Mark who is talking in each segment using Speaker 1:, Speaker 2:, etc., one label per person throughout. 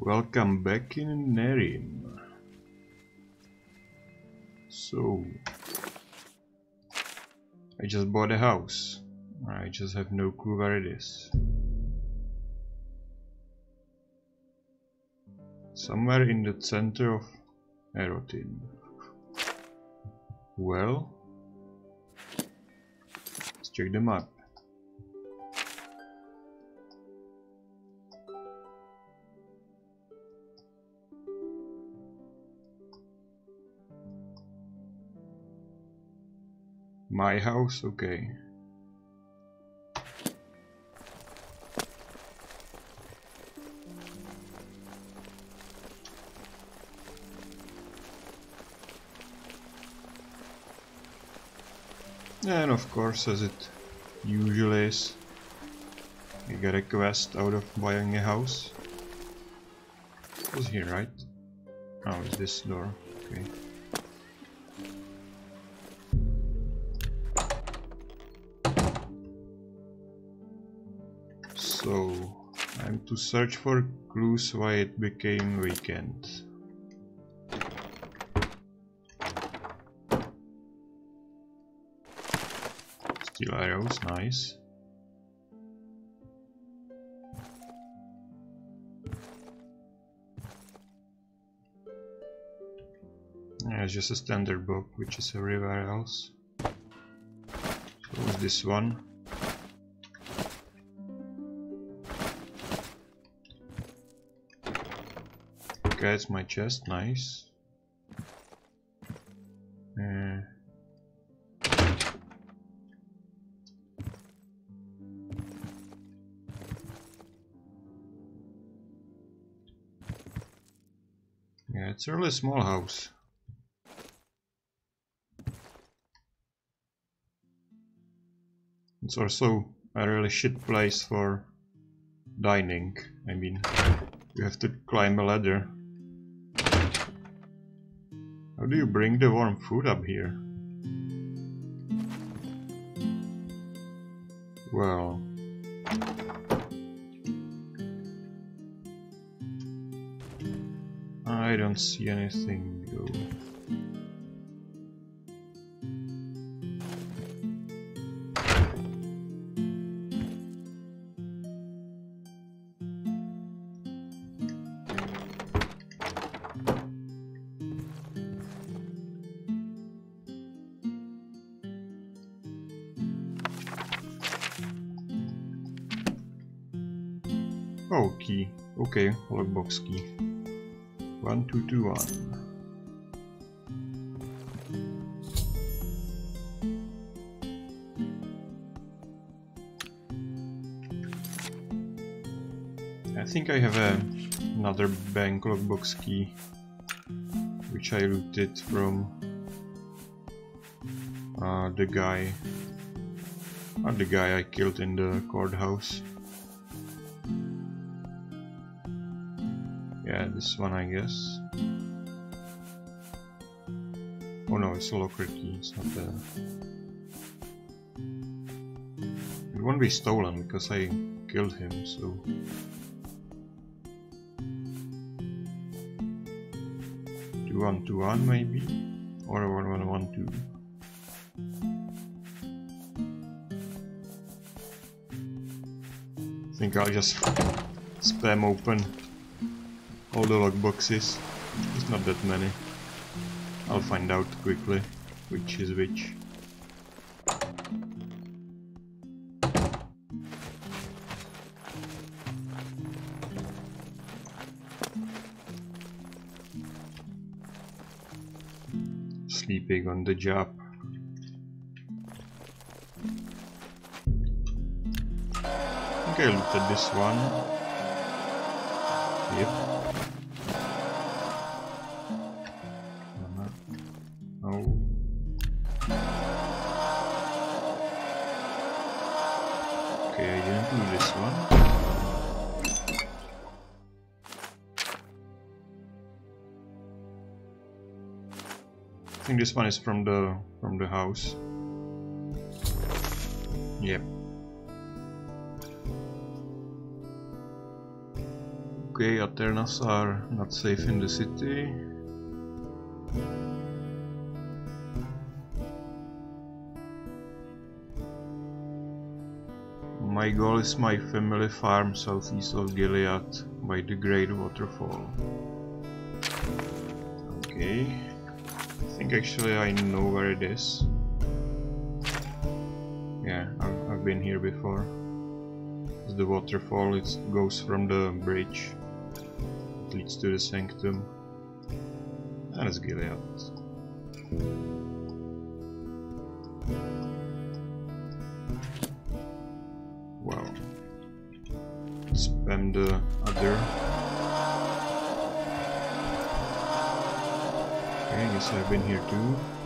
Speaker 1: Welcome back in Nehrim. So, I just bought a house. I just have no clue where it is. Somewhere in the center of Erothin. Well, let's check the map. My house, okay. And of course, as it usually is, you get a quest out of buying a house. It was here, right? Oh, it's this door. Okay. Search for clues why it became weekend. Steel arrows, nice. Yeah, it's just a standard book, which is everywhere else. So this one. It's my chest, nice. Uh, yeah, it's a really small house. It's also a really shit place for dining. I mean, you have to climb a ladder. Do you bring the warm food up here? Well... I don't see anything though. Okay, key. 1221. I think I have a, another bank lockbox key which I looted from uh, the guy uh, the guy I killed in the courthouse. This one I guess. Oh no, it's a locker key, it's not the... It won't be stolen because I killed him, so... Two one two one maybe? Or one one one two. I think I'll just spam open all the logboxes. It's not that many. I'll find out quickly which is which. Sleeping on the job. Okay, look at this one. Yep. One is from the from the house. Yep. Okay, Aeternas are not safe in the city. My goal is my family farm southeast of Giliad by the Great Waterfall. Okay. Think actually I know where it is. Yeah, I've, I've been here before. It's The waterfall it goes from the bridge. It leads to the sanctum. And it's Giliad. Been here too.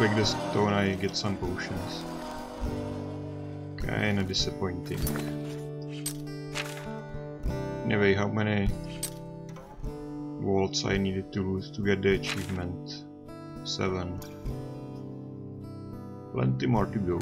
Speaker 1: Click this stone, I get some potions. Kinda disappointing. Anyway, how many volts I needed to lose to get the achievement? Seven. Plenty more to go.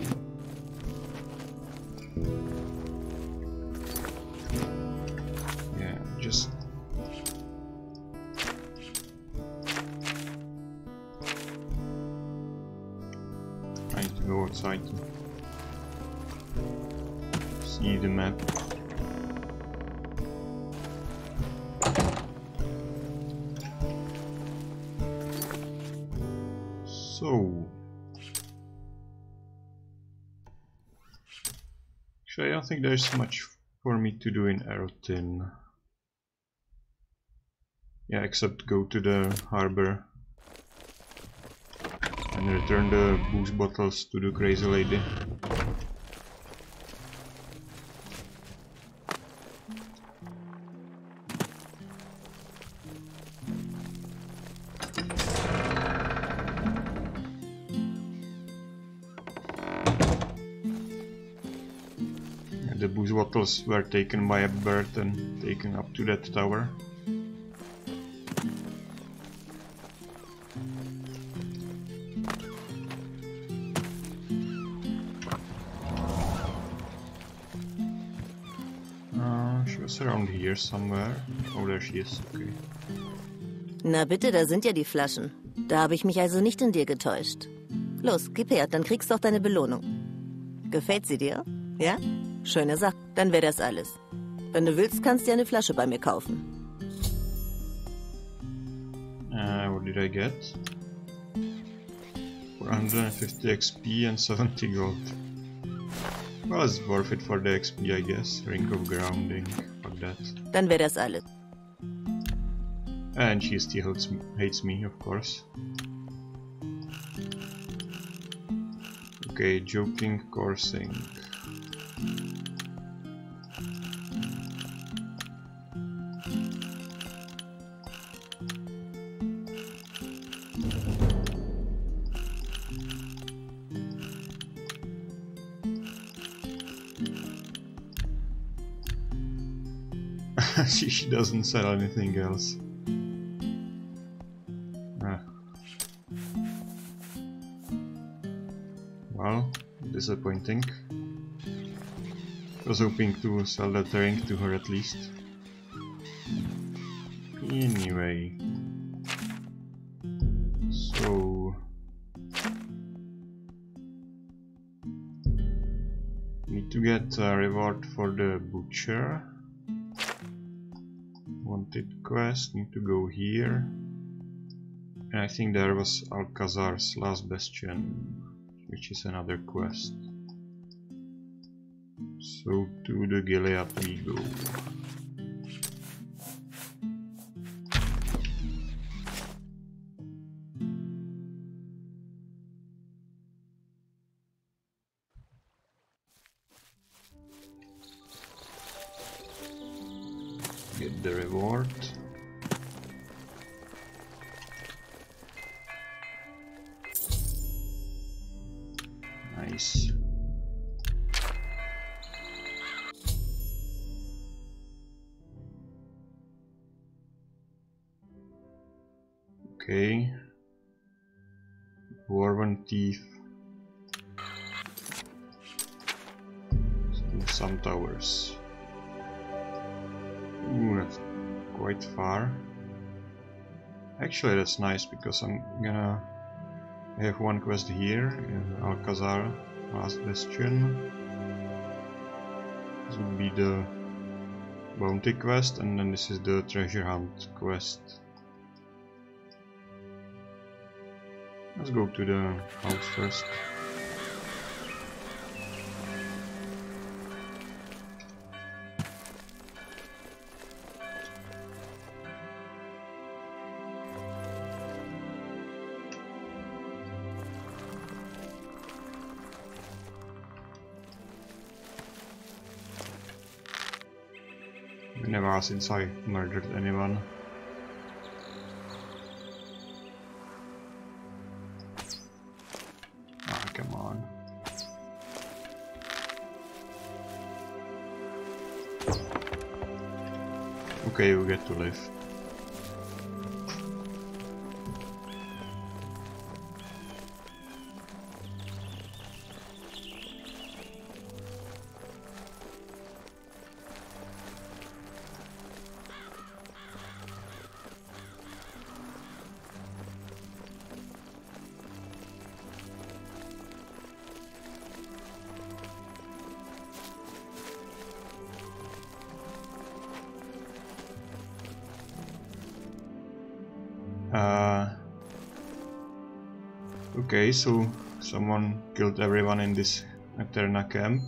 Speaker 1: There's much for me to do in Erothin. Yeah, except go to the harbor and return the booze bottles to the crazy lady. Bottles were taken by a bird and taken up to that tower. around here somewhere. Oh, there she is. Okay.
Speaker 2: Na bitte, da sind ja die Flaschen. Da habe ich mich also nicht in dir getäuscht. Los, gib her, dann kriegst du auch deine Belohnung. Gefällt sie dir? Ja? Schöne Sache. Dann wäre das alles. Wenn du willst, kannst du eine Flasche bei mir kaufen.
Speaker 1: Uh, what did I get? 450 XP and 70 gold. Well, it's worth it for the XP, I guess. Ring of Grounding. that.
Speaker 2: Dann wäre das alles.
Speaker 1: And she still hates me, hates me, of course. Okay, joking, coursing. She, doesn't sell anything else. Ah. Well, disappointing. I Was hoping to sell that ring to her at least. Anyway. So... Need to get a reward for the butcher. Quest, need to go here. And I think there was Alcazar's last bastion, which is another quest. So to the Giliad we go. Actually, that's nice because I'm gonna have one quest here in Alcazar, Last Bastion. This would be the bounty quest, and then this is the treasure hunt quest. Let's go to the house first. Since I murdered anyone. Ah, come on. Okay, you get to live. So someone killed everyone in this Aeterna camp.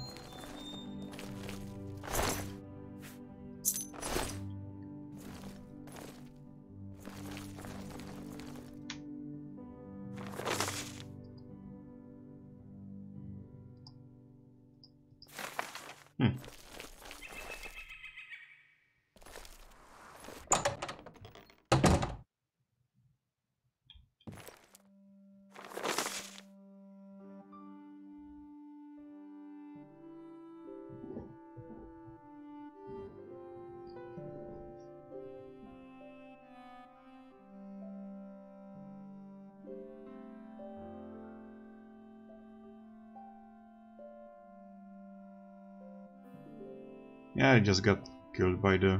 Speaker 1: I just got killed by the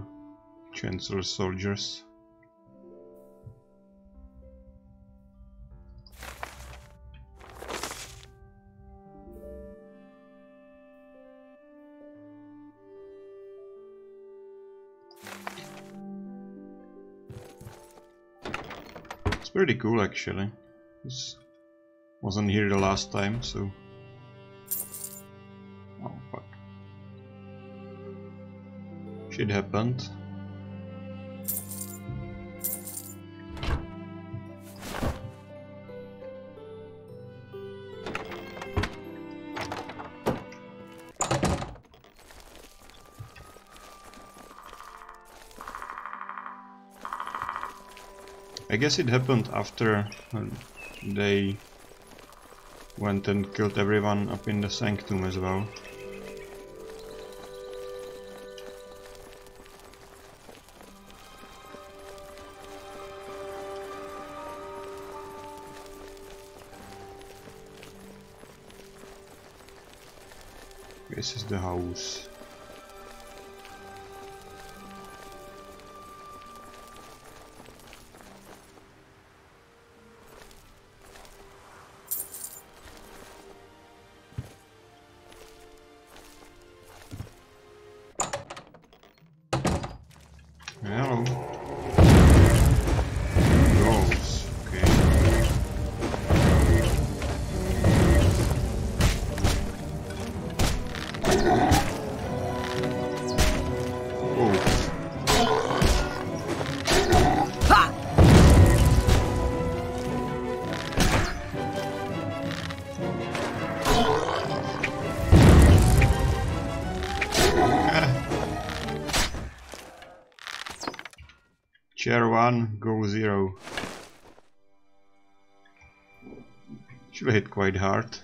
Speaker 1: Chancellor soldiers. It's pretty cool actually. This wasn't here the last time, so... Shit happened. I guess it happened after they went and killed everyone up in the sanctum as well. This is the house. 1, go 0. Should hit quite hard.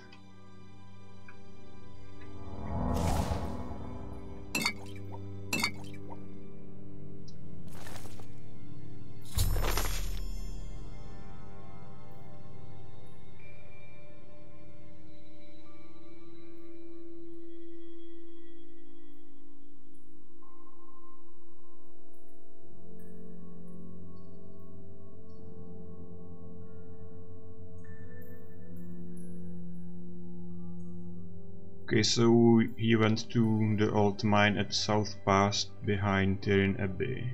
Speaker 1: Okay, so he went to the old mine at South Pass behind Tirin Abbey.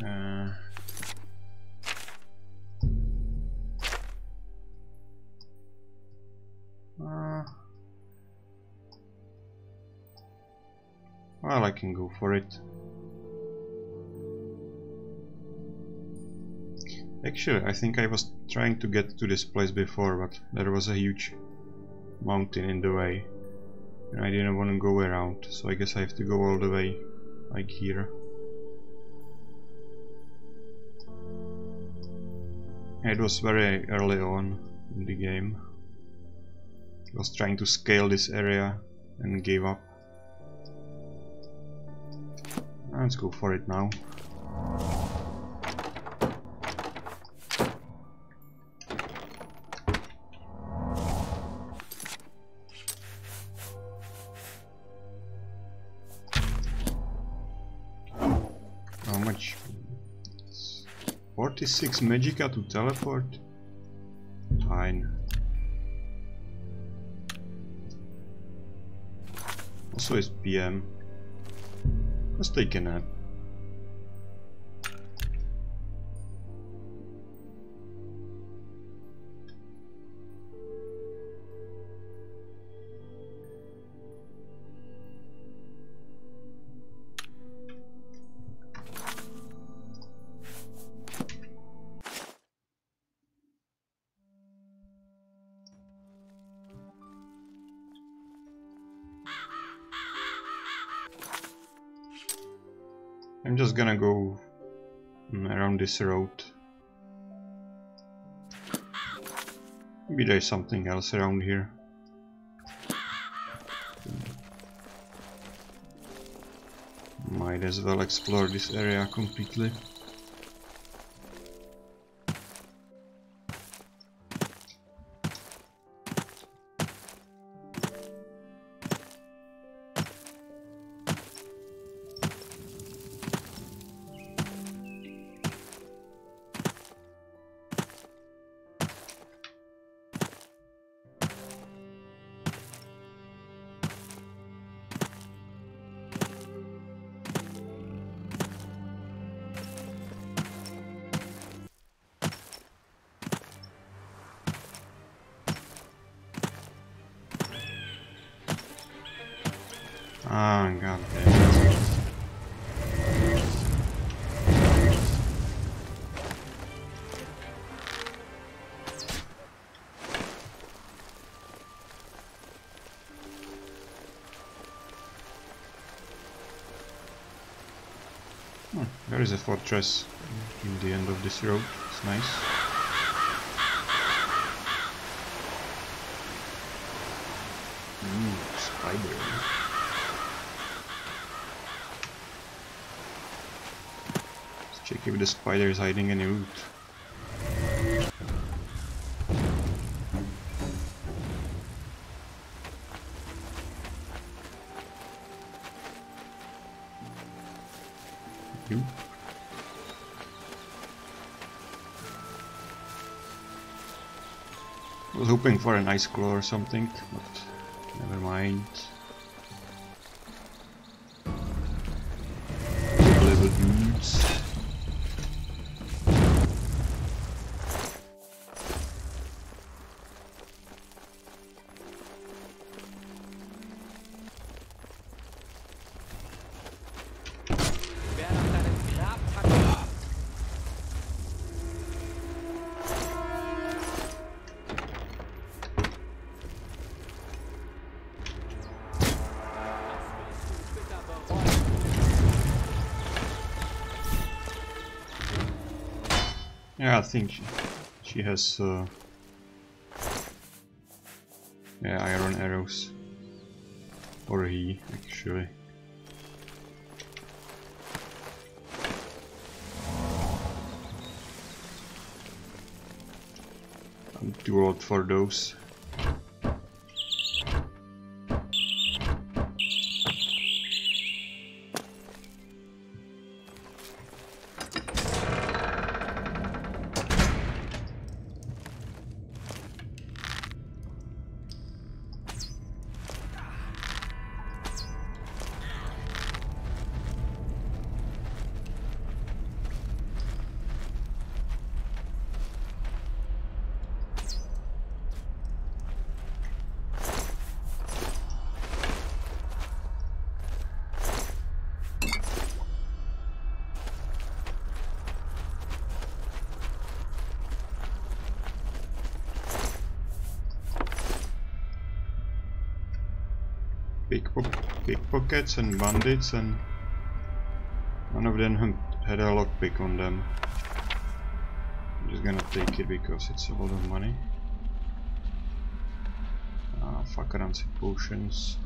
Speaker 1: Uh, well, I can go for it. Actually, I think I was trying to get to this place before, but there was a huge mountain in the way. And I didn't want to go around so I guess I have to go all the way like here. It was very early on in the game. I was trying to scale this area and gave up. Let's go for it now 46 Magicka to teleport? Fine. Also is PM. Let's take a nap. This road. Maybe there's something else around here. Might as well explore this area completely. Fortress in the end of this road. It's nice. Ooh, spider. Let's check if the spider is hiding any loot. Nope. Was hoping for an ice claw or something, but never mind. I think she, she has uh, yeah, iron arrows. Or he, actually. I'm too old for those. Pickpockets and bandits and none of them had a lockpick on them. I'm just gonna take it because it's a lot of money. Ah, fuck around potions.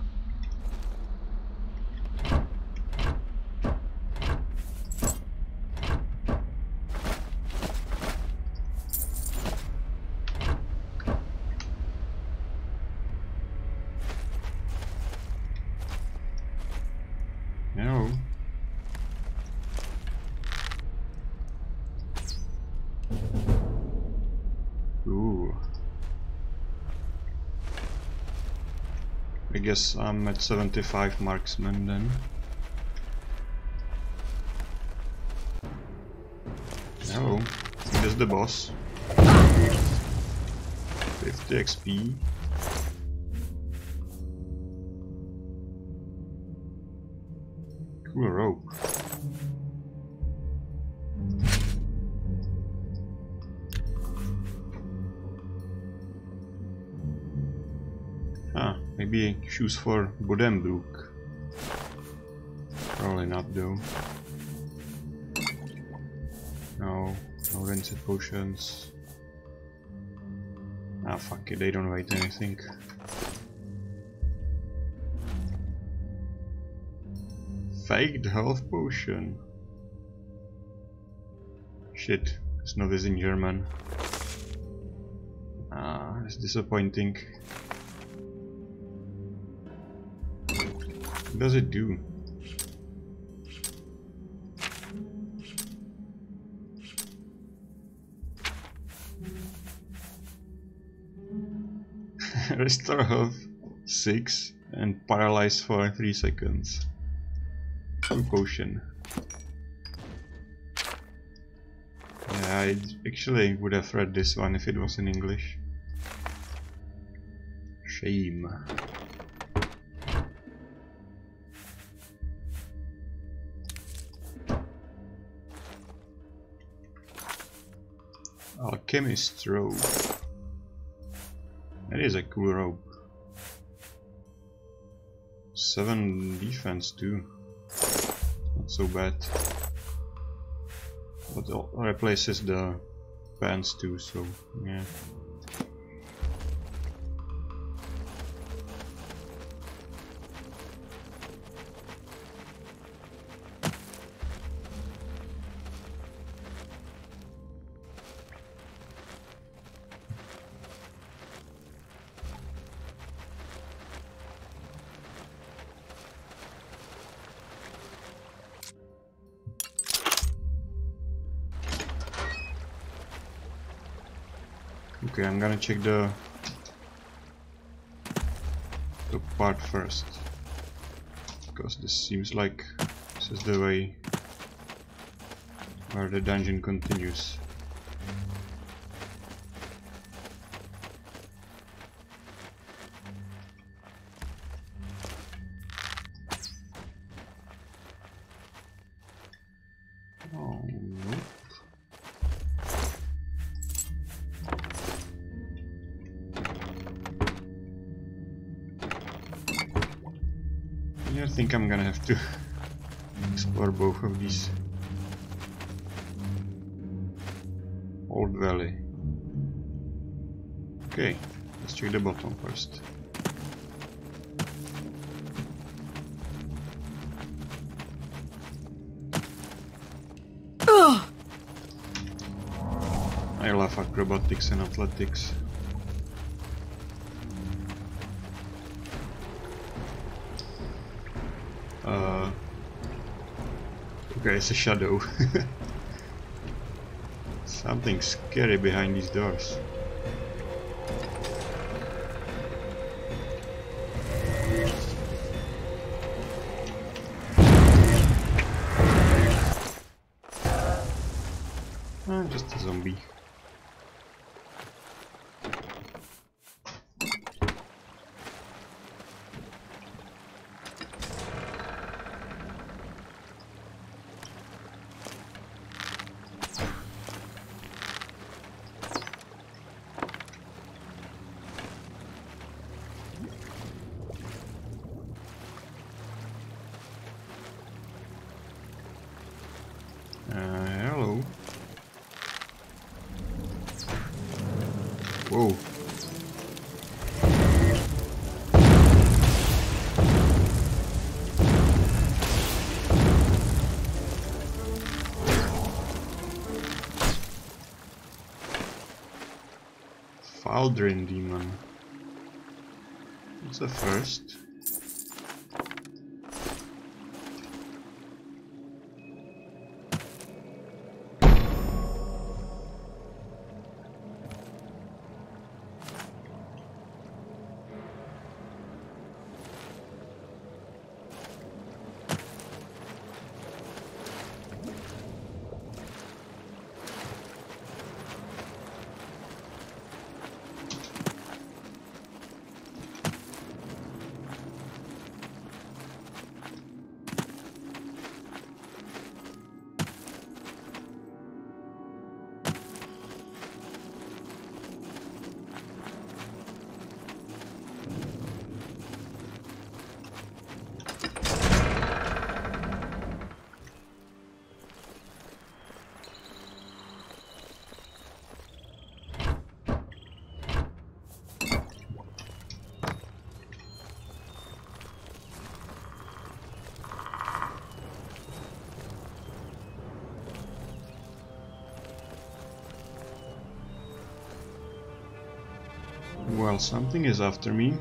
Speaker 1: Guess I'm at 75 marksman then. Oh, This the boss. 50 XP. Shoes for Buddenbrook. Probably not though. No, no rancid potions. Ah fuck it, they don't wait anything. Faked health potion. Shit, it's not this in German. Ah, it's disappointing. Does it do? Restore health 6 and paralyze for 3 seconds. True potion. Yeah, I actually would have read this one if it was in English. Shame. Alchemist robe. That is a cool robe. 7 defense too. Not so bad. But replaces the pants too, so yeah. Gonna check the the part first because this seems like this is the way where the dungeon continues. Okay, let's check the bottom first. I love acrobatics and athletics. Uh, okay, it's a shadow. Something scary behind these doors. Faldrin demon. It's the first? Well, something is after me.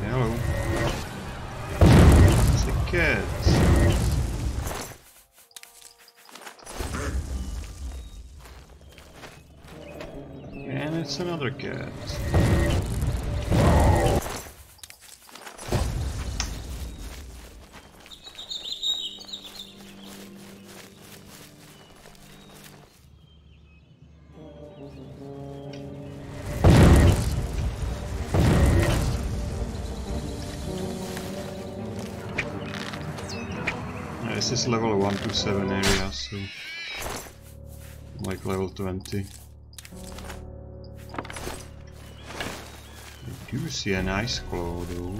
Speaker 1: Hello. It's a cat. And it's another cat. This is level 1 to 7 area, so like level 20. I do see an ice claw though.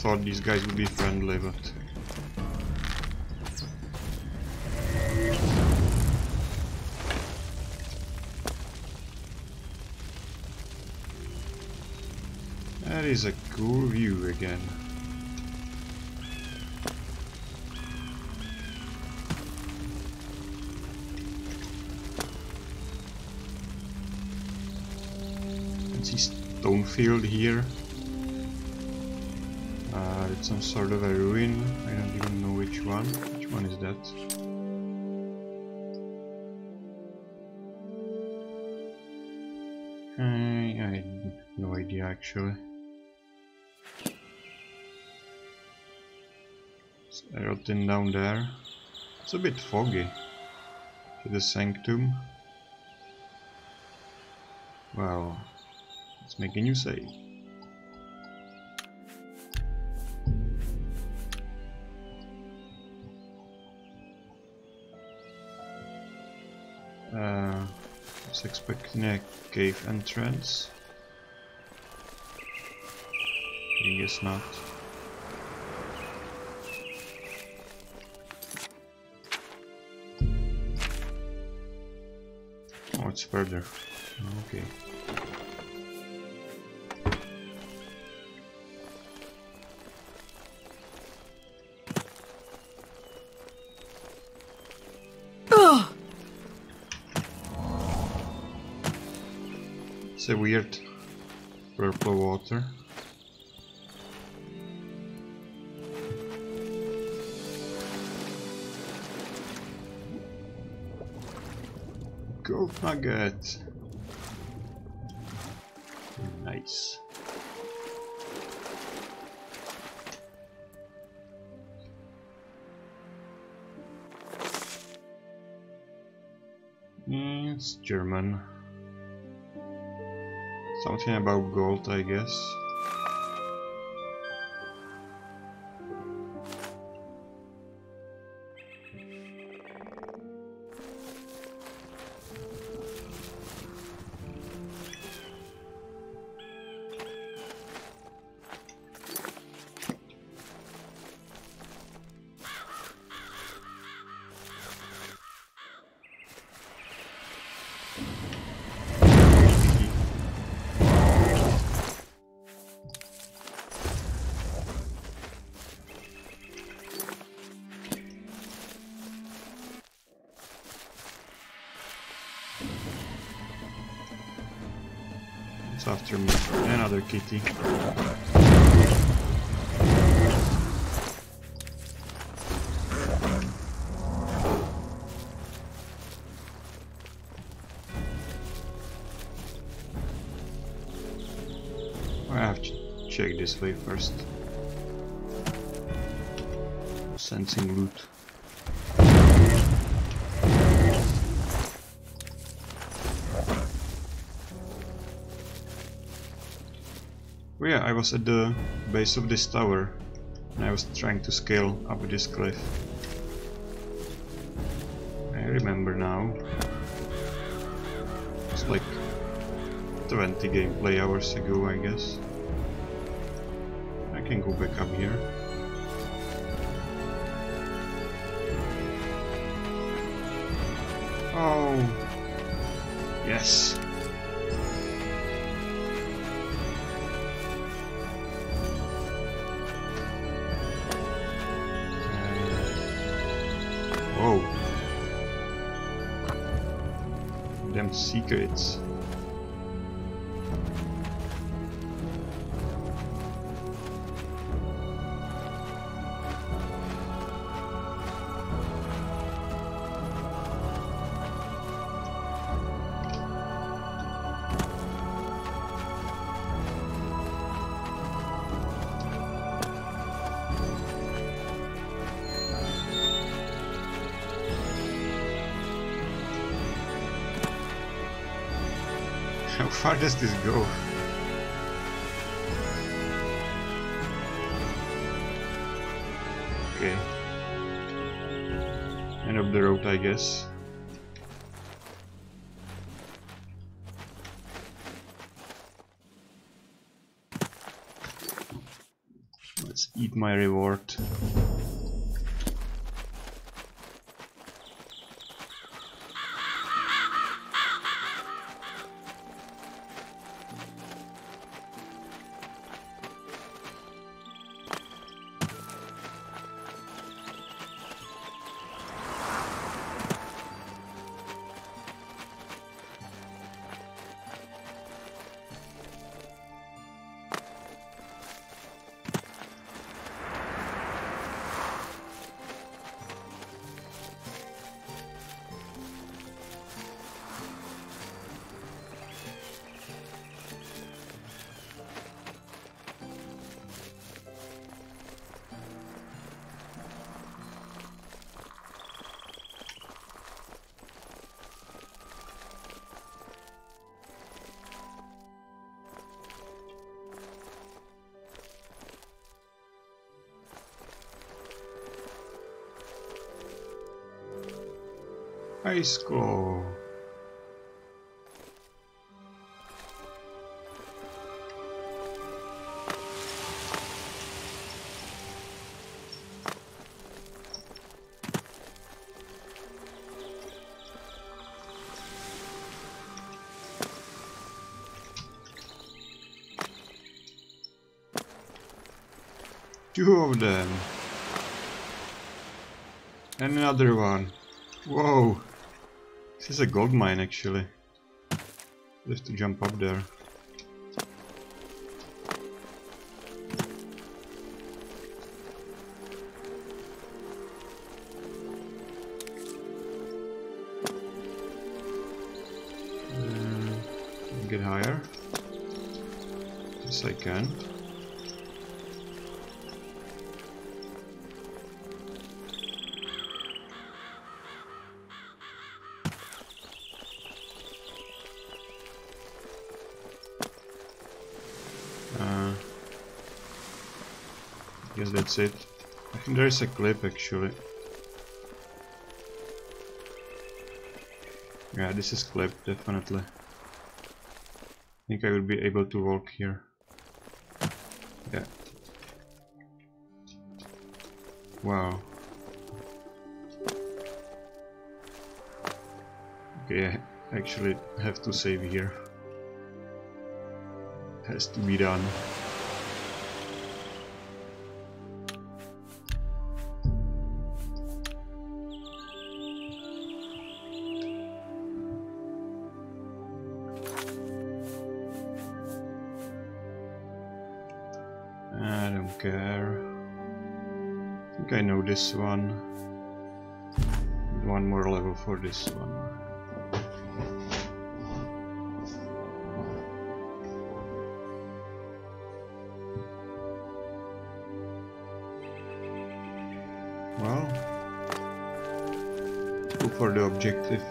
Speaker 1: Thought these guys would be friendly, but that is a cool view again. Can see Stonefield here. Some sort of a ruin. I don't even know which one. Which one is that? I, I have no idea actually. It's everything down there. It's a bit foggy. To the sanctum. Well, let's make a new save. Expecting cave entrance. I guess not. Oh, it's further. Okay. A weird purple water. Gold nugget. Nice. Mm, it's German. Something about gold, I guess. Another kitty. I have to check this way first. Sensing loot. I was at the base of this tower and I was trying to scale up this cliff. I remember now. It's like 20 gameplay hours ago, I guess. I can go back up here. Them does this go? Okay. End of the road, I guess. Let's eat my reward. Ice Claw. Two of them. And another one. Whoa. This is a gold mine actually. Just to jump up there. That's it. I think there is a clip actually. Yeah, this is clip definitely. I think I will be able to walk here. Yeah. Wow. Okay, I actually have to save here has to be done. This one. One more level for this one. Well, go for the objective.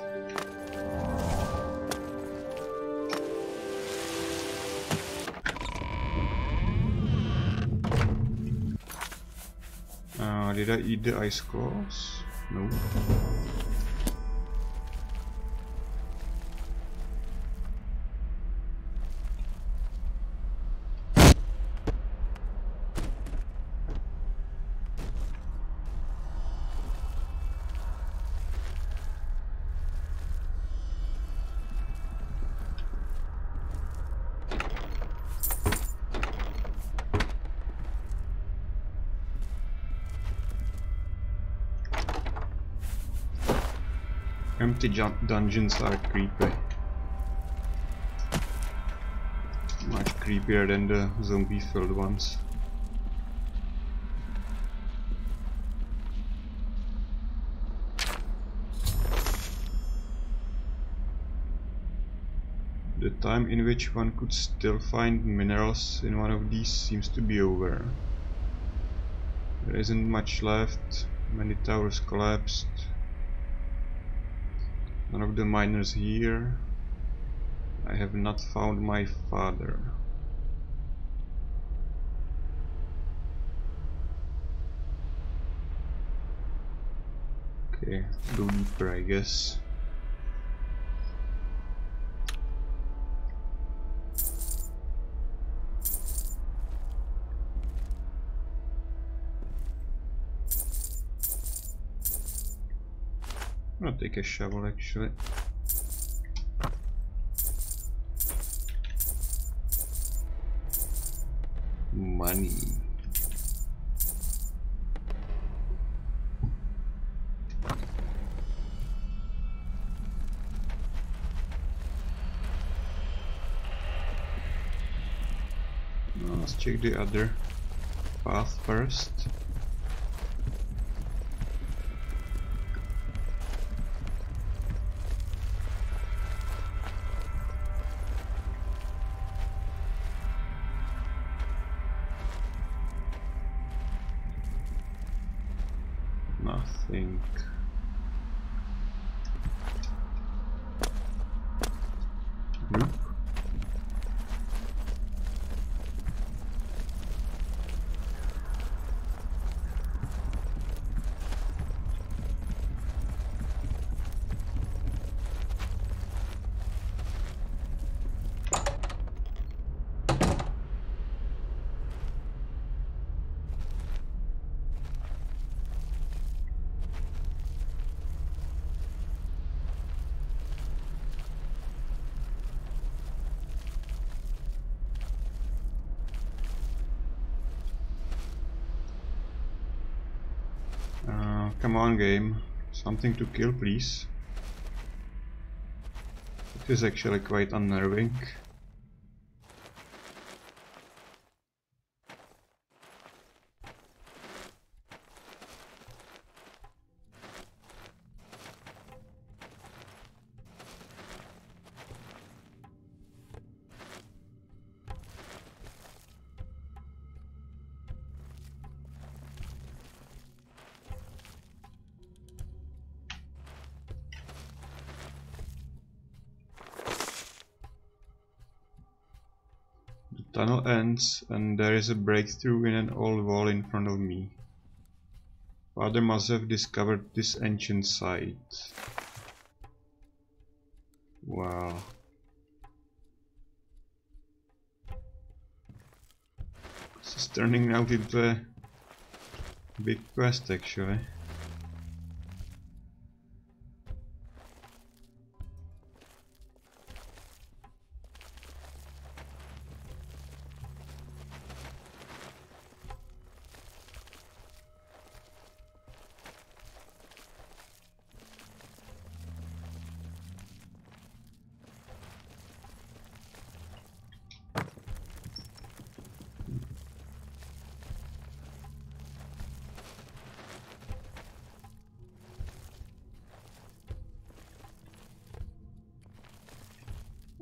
Speaker 1: Did I eat the ice claws? No. Empty dungeons are creepy. Much creepier than the zombie filled ones. The time in which one could still find minerals in one of these seems to be over. There isn't much left, many towers collapsed. None of the miners here. I have not found my father. Okay, go deeper I guess. Take a shovel actually. Money. Let's check the other path first. Nothing. Nope. Game. Something to kill please. It is actually quite unnerving. And there is a breakthrough in an old wall in front of me. Father must have discovered this ancient site. Wow. This is turning out into a big quest actually.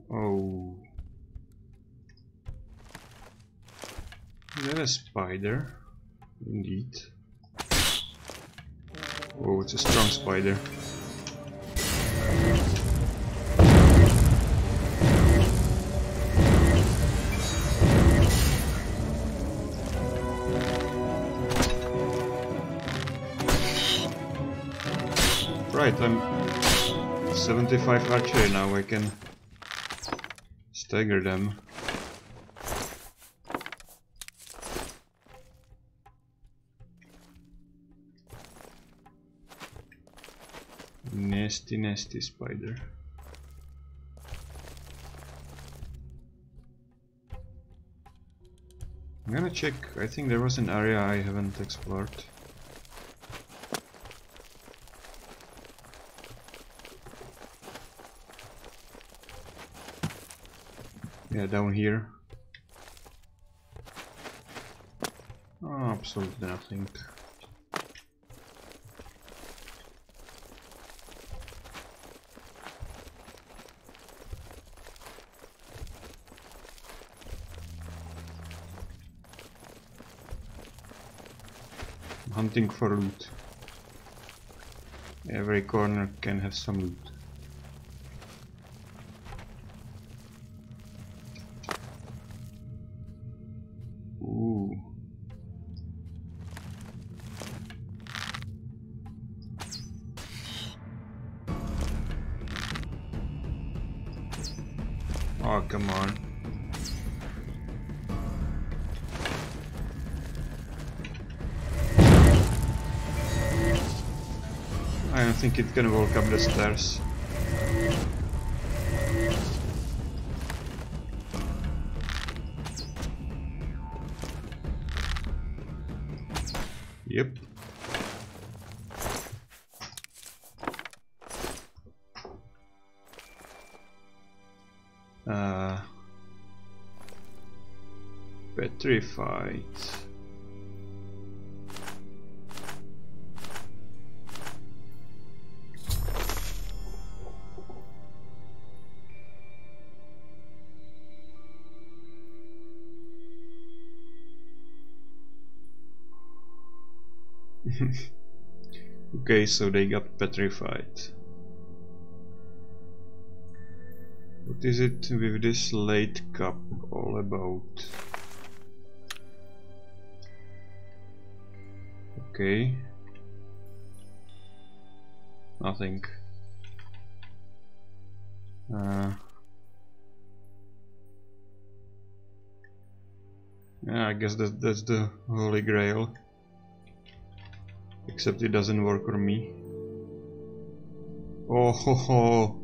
Speaker 1: Oh. Is that a spider? Indeed. Oh, it's a strong spider. Right, I'm 75 archer now, I can stagger them. Nasty, nasty spider. I'm gonna check, I think there was an area I haven't explored. Yeah, down here. Oh, absolutely nothing. hunting for loot. Every corner can have some loot. I don't think it's gonna walk up the stairs. Yep. Uh, petrified. Okay, so they got petrified. What is it with this late cup all about? Okay. Nothing. Uh, yeah, I guess that, that's the holy grail. Except it doesn't work on me. Oh ho ho!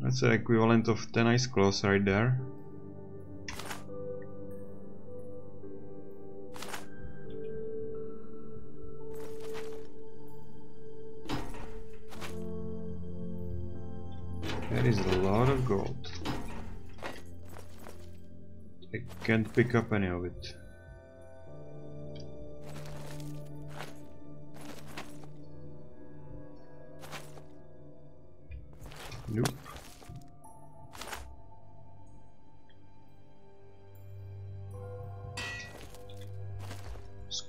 Speaker 1: That's the equivalent of 10 ice claws right there. That is a lot of gold. I can't pick up any of it.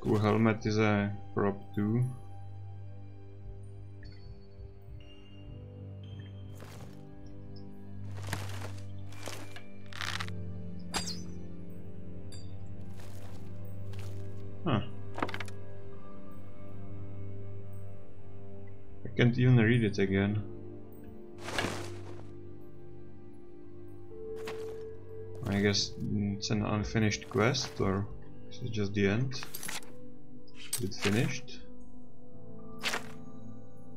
Speaker 1: School helmet is a prop too. Huh. I can't even read it again. I guess it's an unfinished quest or is it just the end? It finished?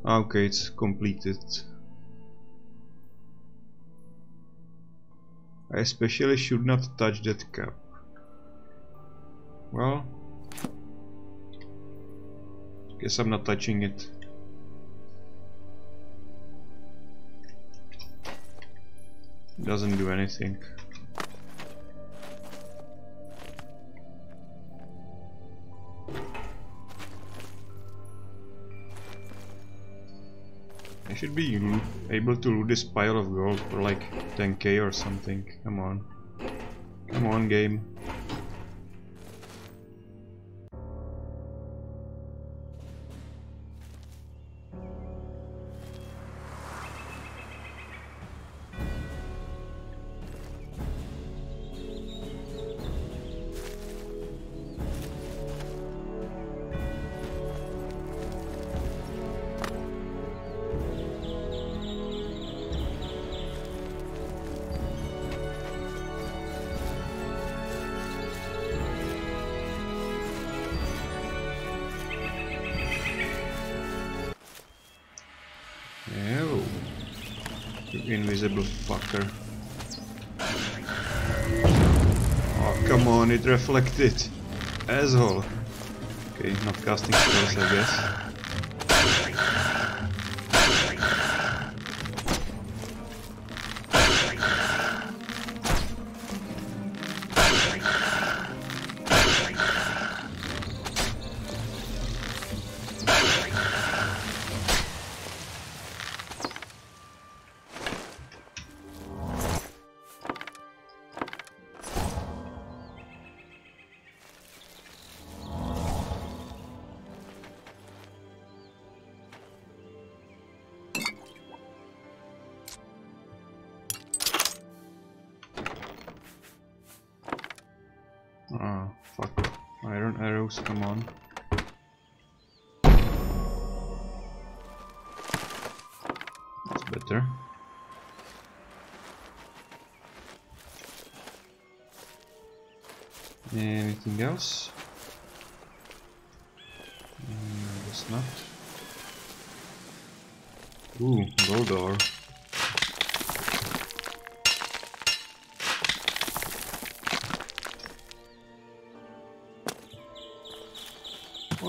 Speaker 1: Okay, it's completed. I especially should not touch that cap. Well, guess I'm not touching it. Doesn't do anything. Should be able to loot this pile of gold for like 10k or something. Come on. Come on, game. Reflected. Asshole. Okay, not casting spells, I guess.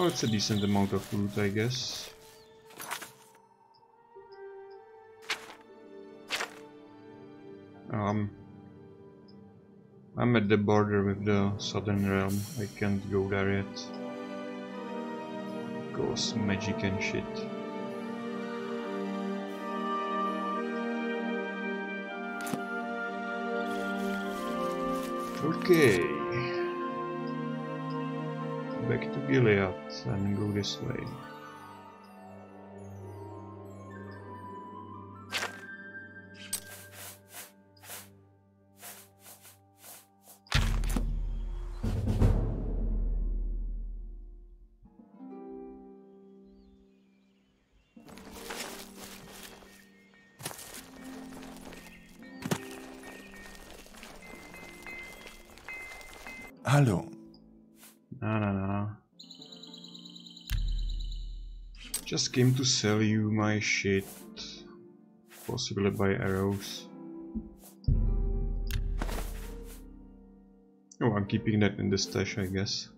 Speaker 1: It's a decent amount of loot, I guess. Um, I'm at the border with the Southern Realm. I can't go there yet. Ghost magic and shit. Okay. Giliad and go this way.
Speaker 3: Hallo.
Speaker 1: Just came to sell you my shit. Possibly buy arrows. Oh, I'm keeping that in the stash, I guess.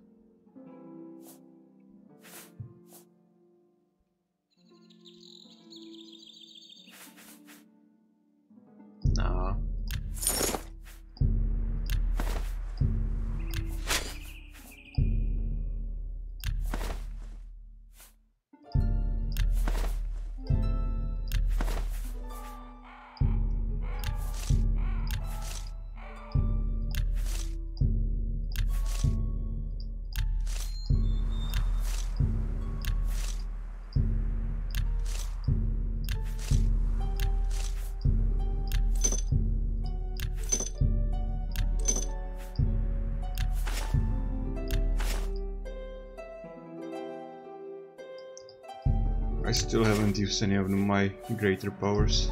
Speaker 1: Any of my greater powers.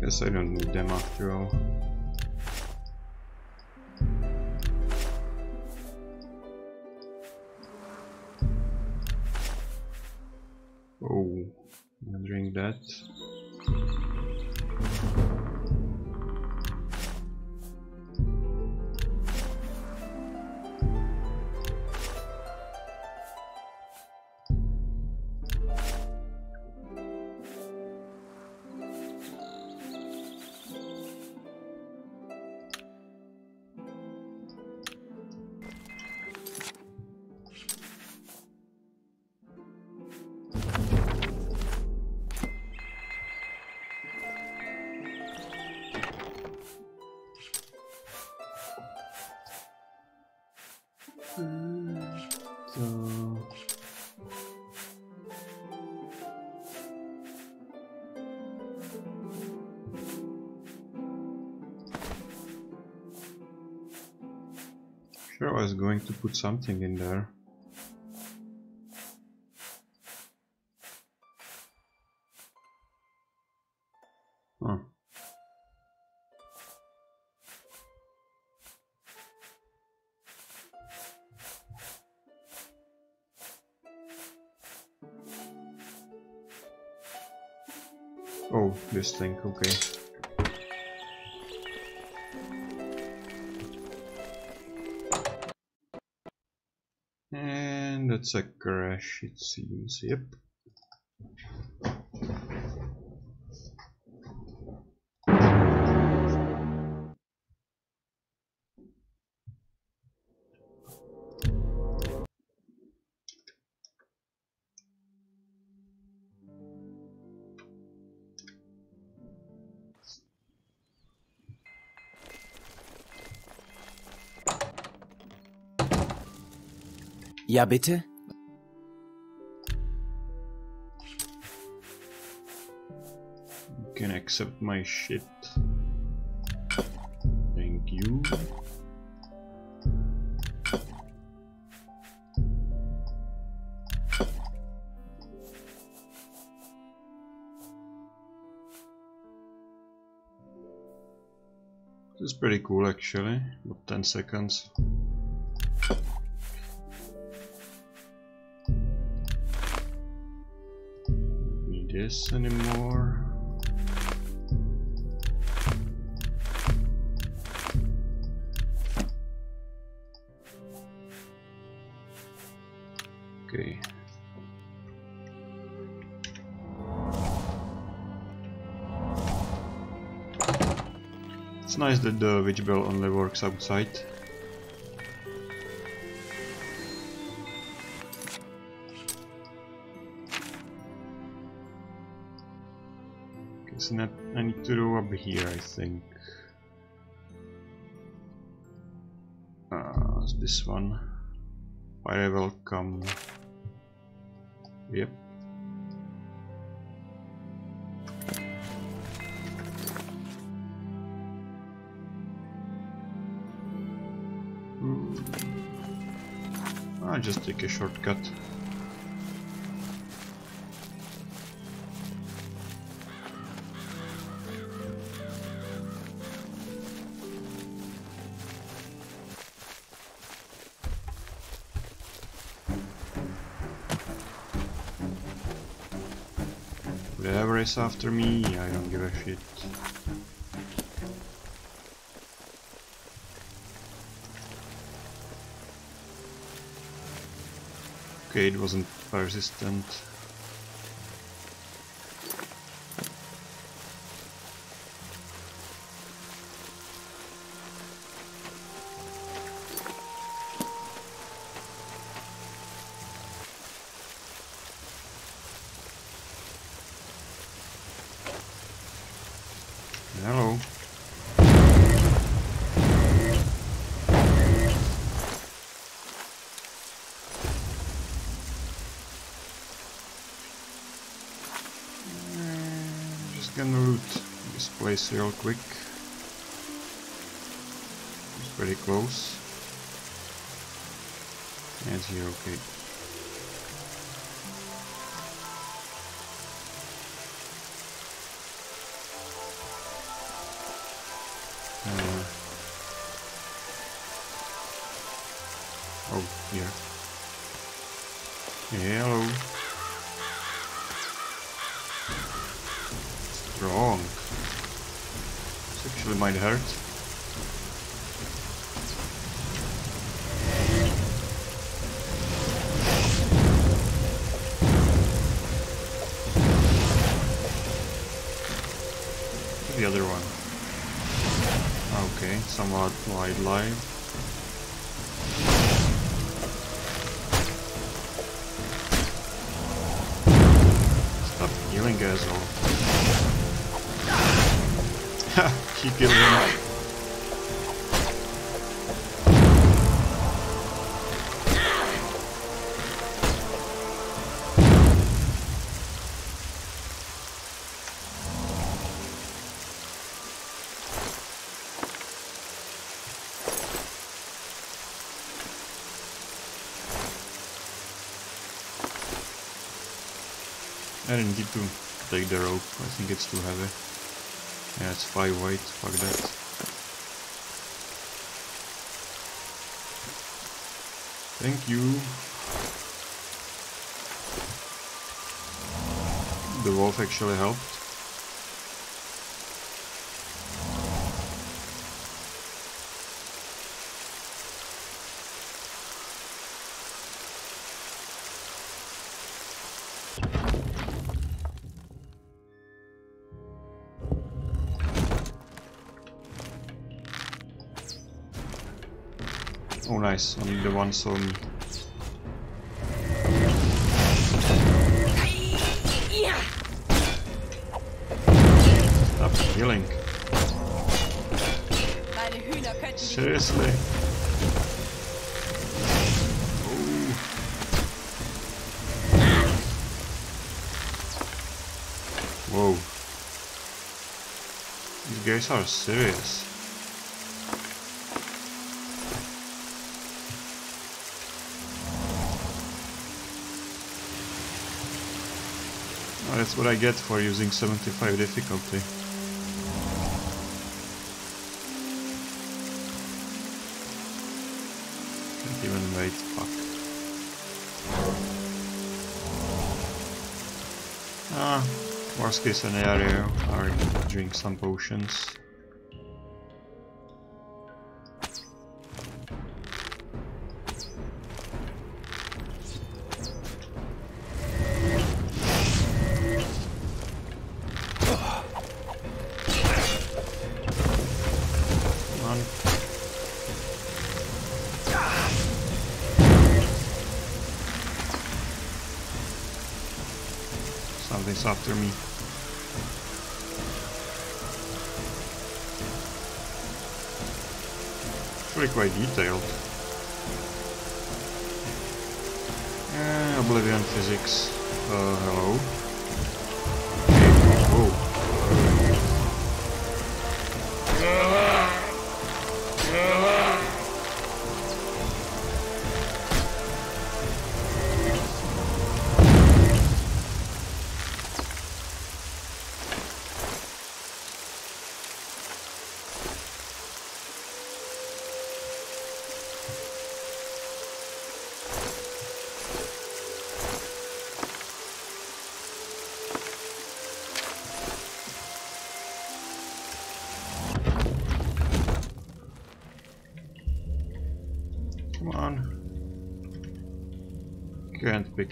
Speaker 1: Guess I don't need them after all. Put something in there. Oh, this thing, okay. That's a crash, it seems, yep.
Speaker 4: Ja, bitte?
Speaker 1: Accept my shit. Thank you. This is pretty cool actually, about 10 seconds. Need this anymore. Nice that the witch bell only works outside. Okay, so now I need to go up here, I think. Uh, this one. Fire welcome. Take a shortcut. Whatever is after me, I don't give a shit. It wasn't persistent. Hello. This real quick. It's pretty close. And here, okay. I didn't need to take the rope, I think it's too heavy. Yeah, it's 5 weight, fuck that. Thank you. The wolf actually helped. Nice, only the one so Stop healing. Seriously? Whoa. These guys are serious. That's what I get for using 75 difficulty. Can't even wait, fuck. Ah, worst case scenario, I drink some potions. It's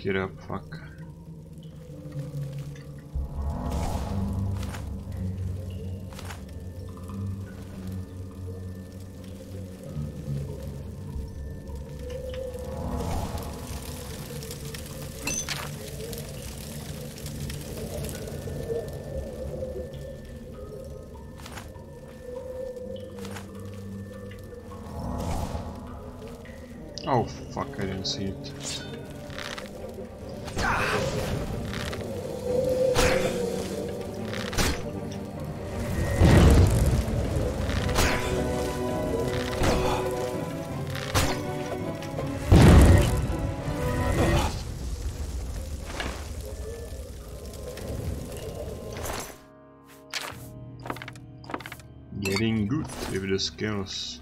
Speaker 1: it up, fuck. Oh fuck, I didn't see it. Skills.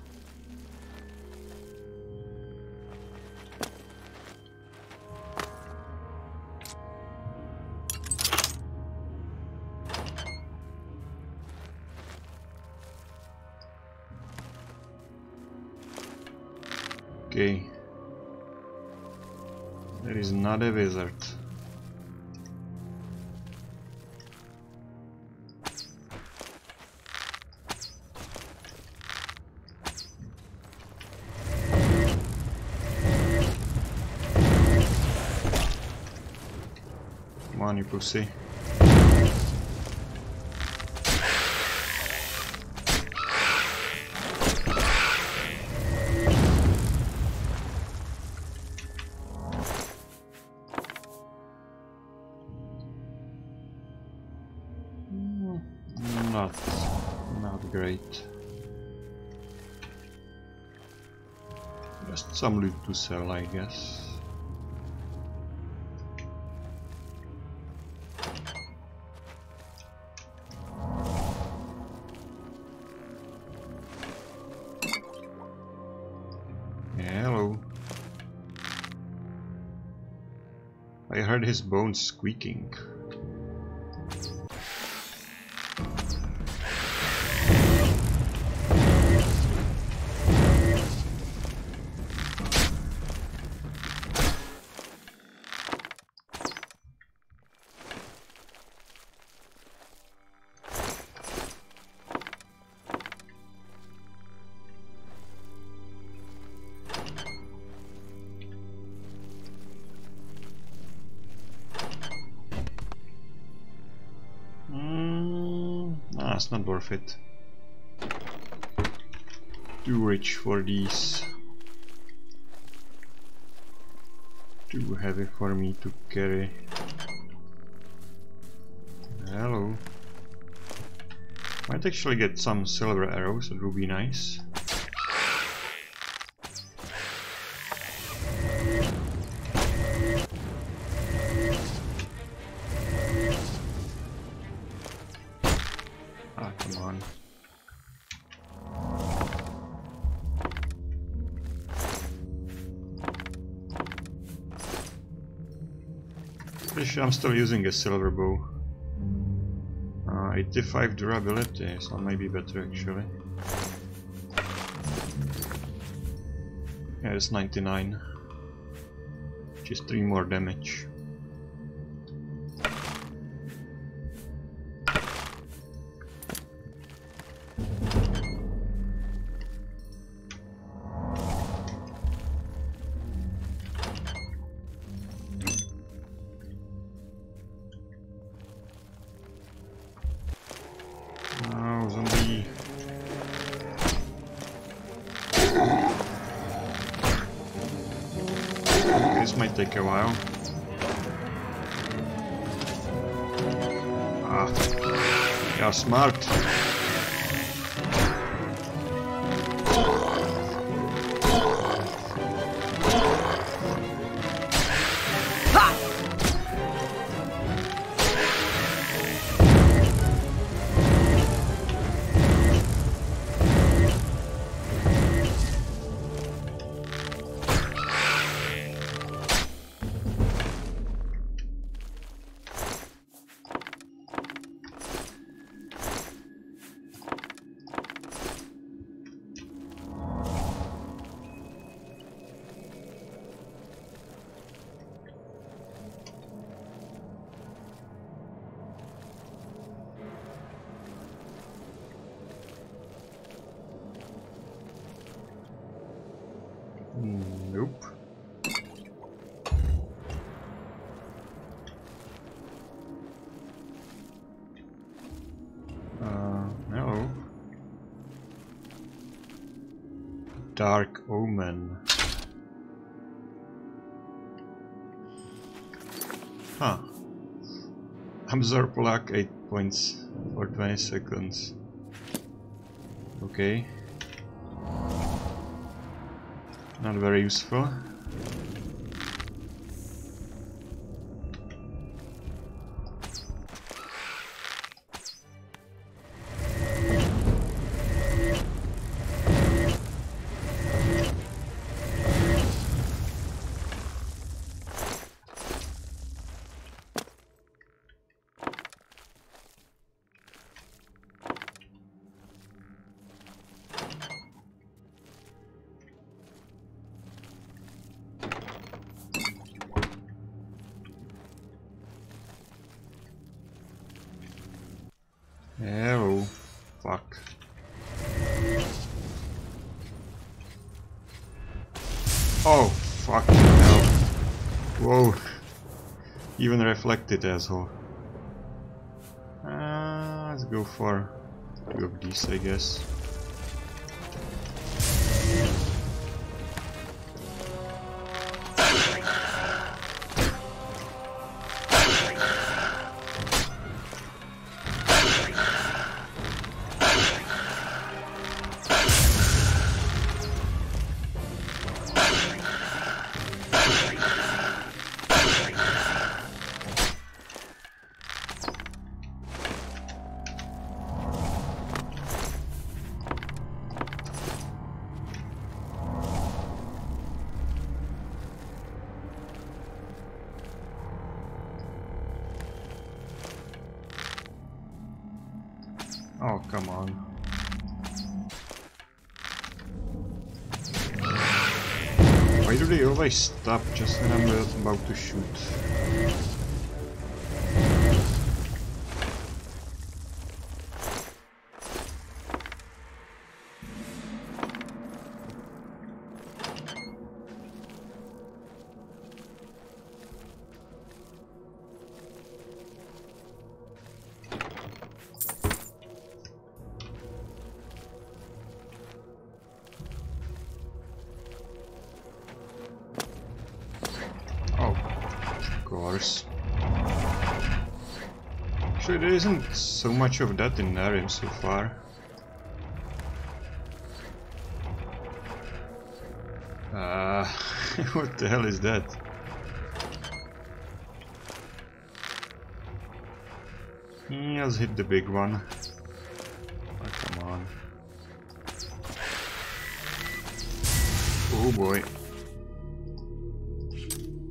Speaker 1: Okay. There is not a wizard. You pussy. Not, not great. Just some loot to sell, I guess. His bones squeaking. Too rich for these. Too heavy for me to carry. Hello. Might actually get some silver arrows, that would be nice. Sure I'm still using a silver bow. Uh, 85 durability, so maybe better actually. Yeah, it's 99. Just 3 more damage. Dark Omen. Huh. Absorb luck 8 points for 20 seconds. Okay. Not very useful. Even reflected, asshole. Uh, let's go for two of these, I guess. To shoot? Isn't so much of that in Nehrim so far. Uh, what the hell is that? Hmm, Let's hit the big one. Oh, come on. Oh boy.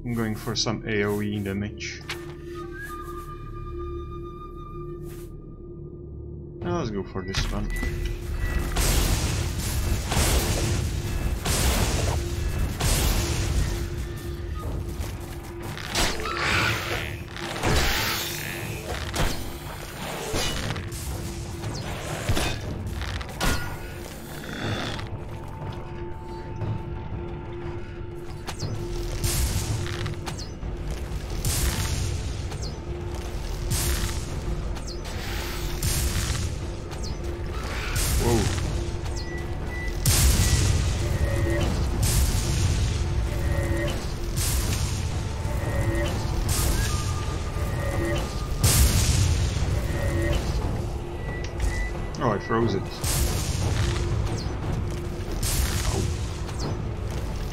Speaker 1: I'm going for some AoE damage. Let's go for this one. Oh.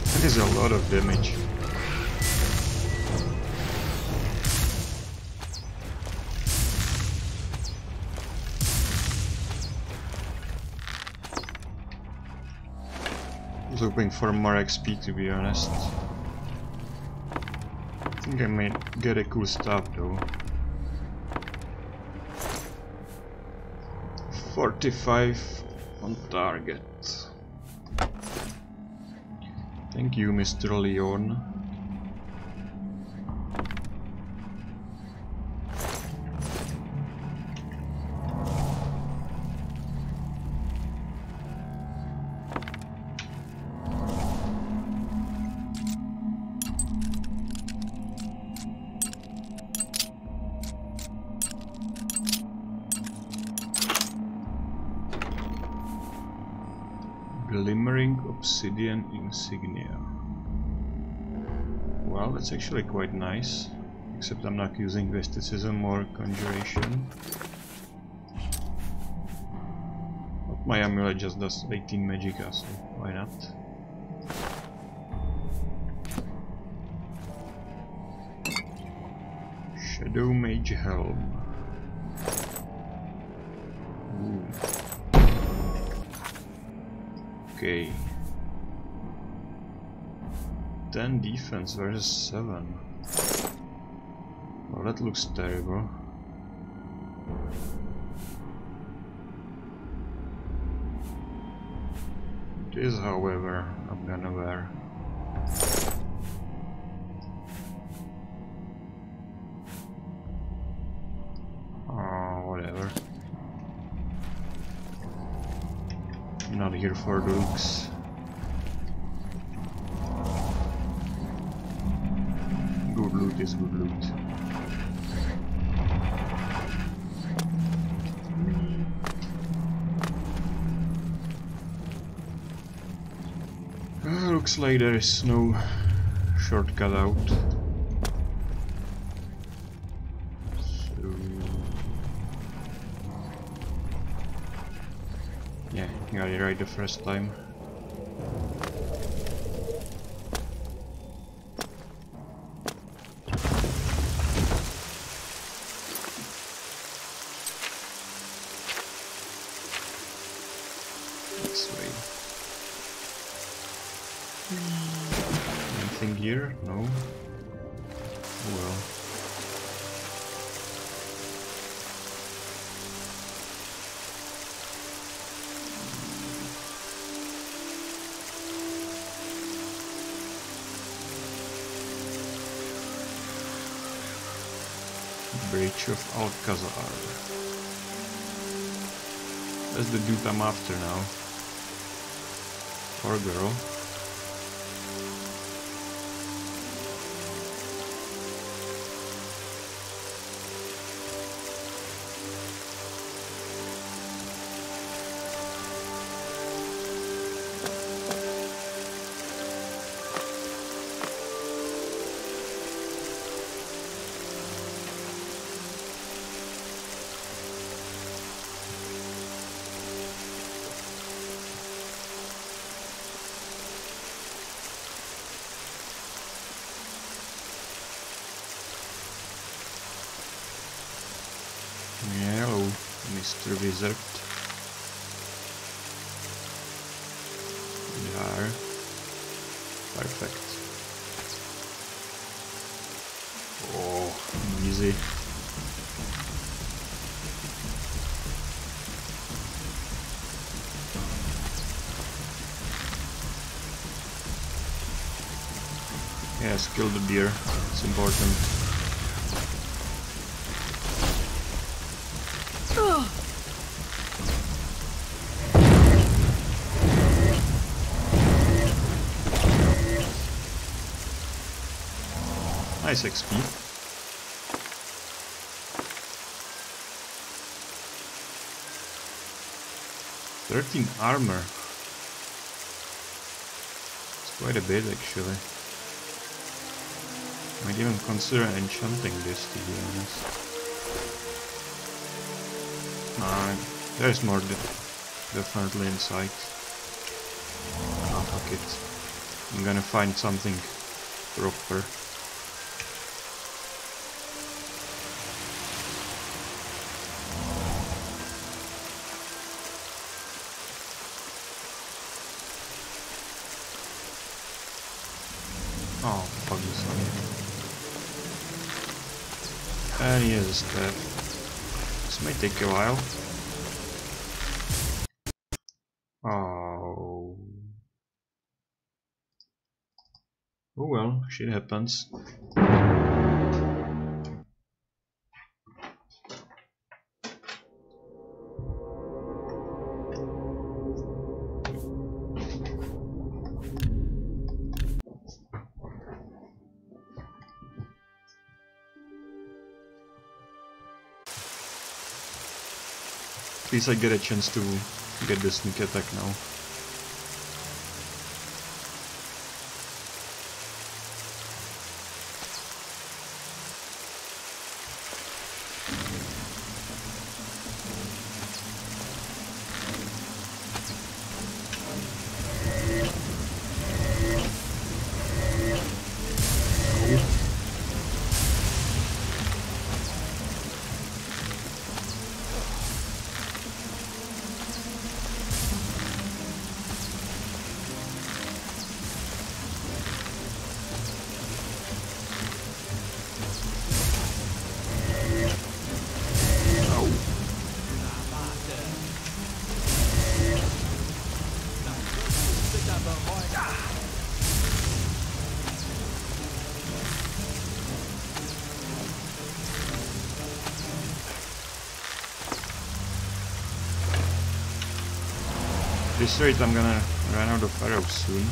Speaker 1: That is a lot of damage. Was hoping for more XP to be honest. I think I may get a cool stuff though. 45 on target. Thank you, Mr. Leon. Insignia. Well, that's actually quite nice. Except I'm not using Mysticism or Conjuration. But my amulet just does 18 magicka, so why not? Shadow Mage Helm. Ooh. Okay. 10 defense versus 7. Well, that looks terrible. It is, however, I'm gonna wear. Oh, whatever. Not here for looks. loot is good loot. Uh, looks like there is no shortcut out. So... Yeah, got it right the first time. I'm after now. Or girl. Mr. Wizard. There. Perfect. Oh, easy. Yes, kill the deer. It's important. Nice XP. Thirteen armor. It's quite a bit actually. Might even consider enchanting this to be honest. Nah, there's more de definitely inside. Ah, fuck it. I'm gonna find something proper. Oh, fuck this one. And he has a step. May take a while. Oh. Oh well, shit happens. Least I get a chance to get the sneak attack now. pretty straight I'm gonna run out of arrows soon.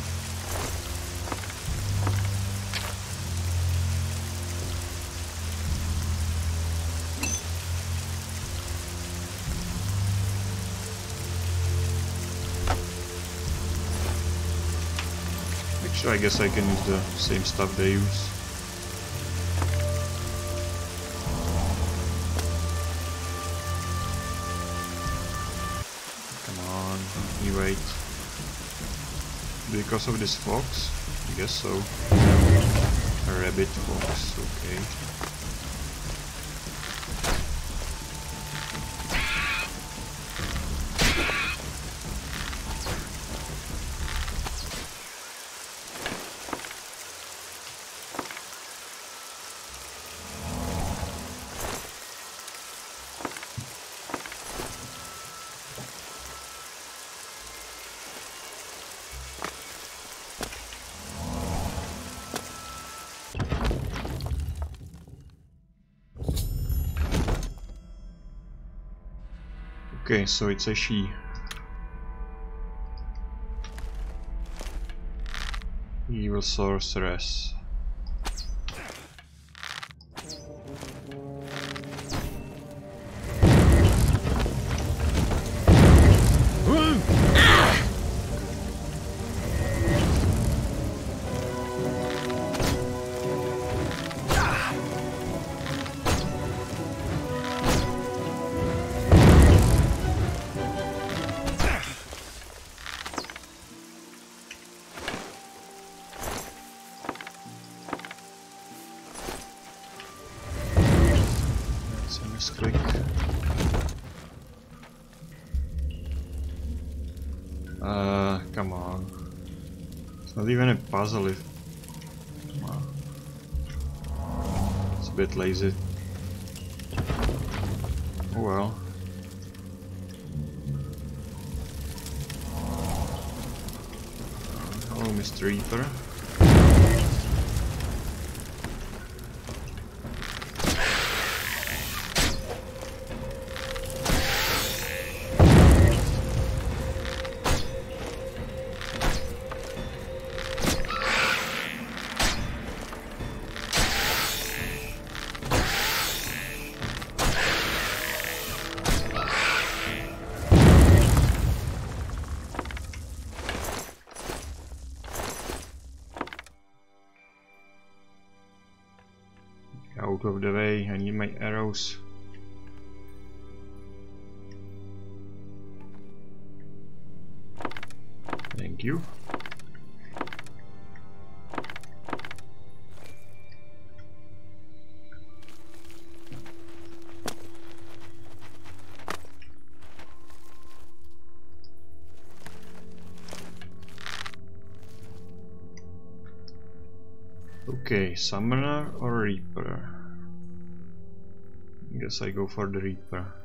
Speaker 1: Actually, I guess I can use the same stuff they use. You. Because of this fox? I guess so. A rabbit fox, okay. So it's a she. Evil sorceress. It's a bit lazy. Arrows. Thank you. Okay, Summoner or Reaper? Guess I go for the Reaper.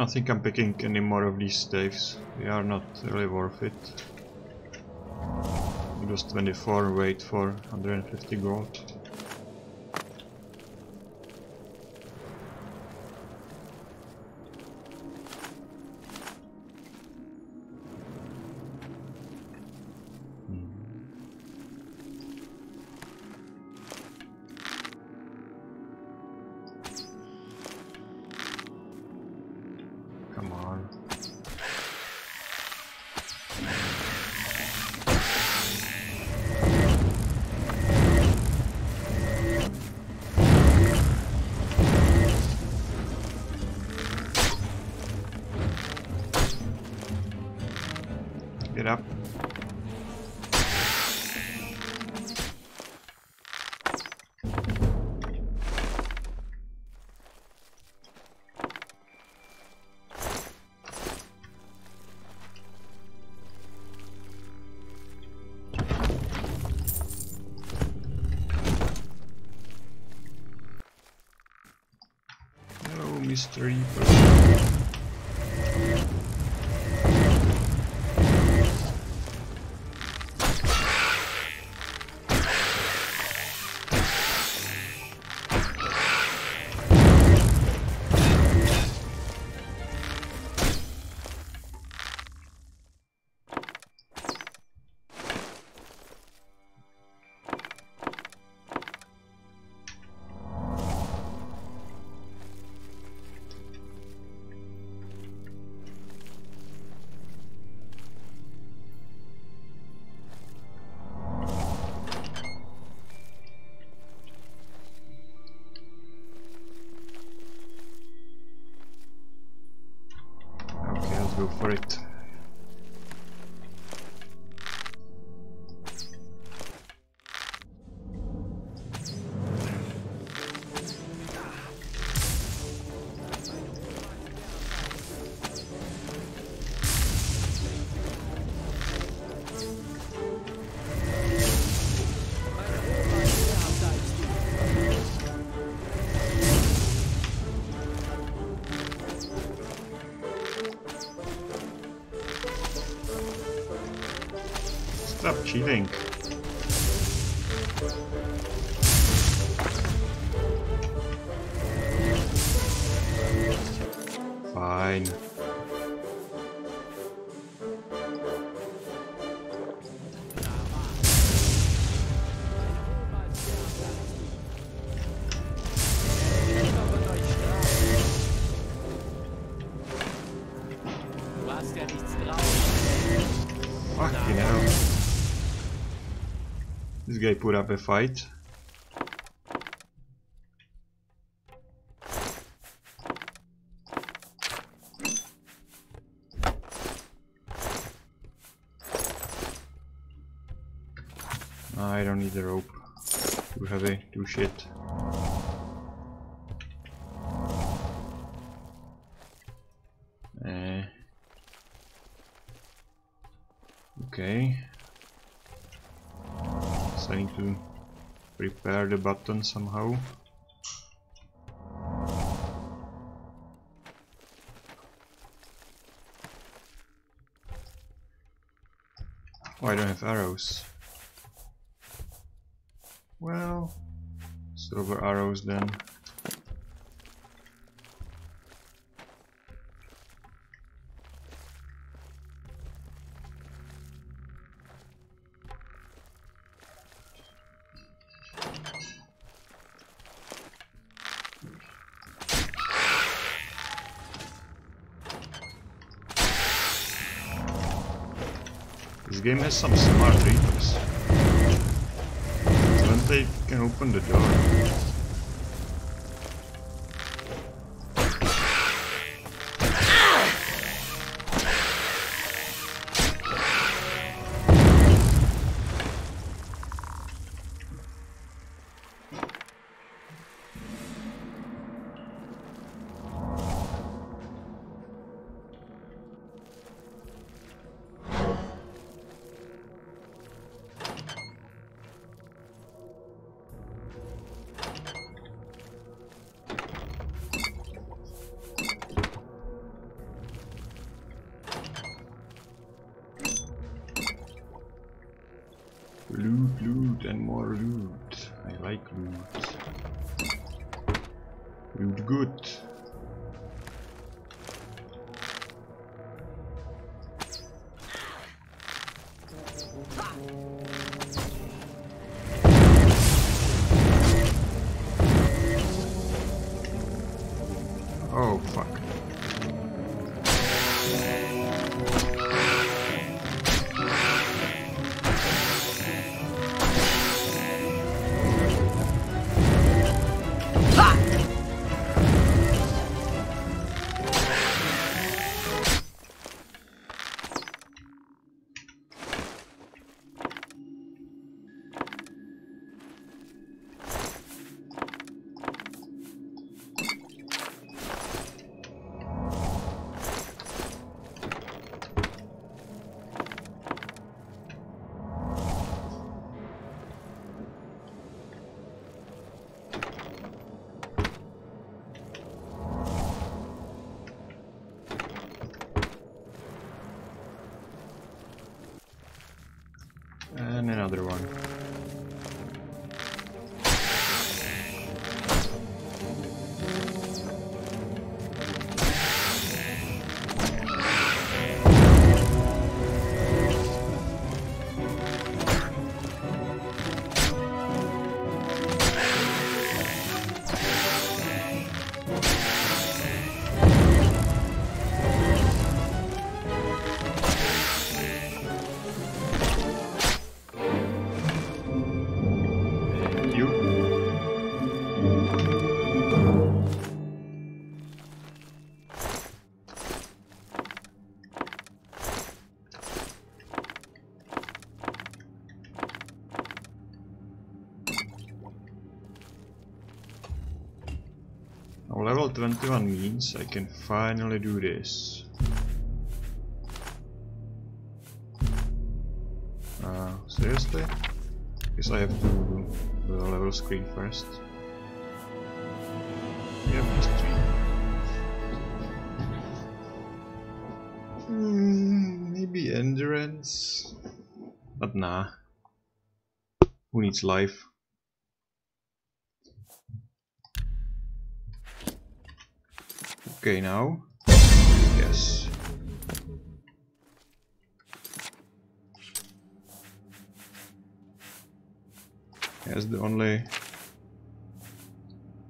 Speaker 1: I don't think I'm picking any more of these staves. They are not really worth it. Just 24 weight for 150 gold. For it. Cheating. This guy put up a fight. The button somehow. Oh, I don't have arrows. Well, silver arrows then. Game has some smart reapers. So then they can open the door. 21 means I can finally do this. Uh, seriously? I have to do the level screen first. Yeah. Hmm, maybe endurance? But nah. Who needs life? Okay, now. Yes. That's the only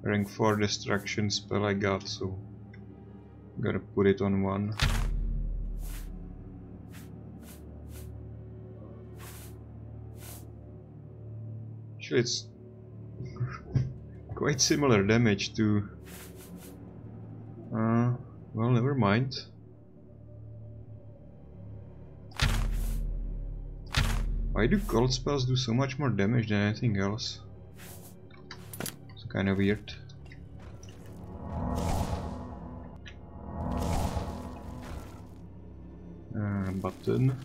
Speaker 1: rank 4 destruction spell I got, so gotta put it on one. Actually, it's quite similar damage to uh, well, never mind. Why do cold spells do so much more damage than anything else? It's kinda weird. Uh, button.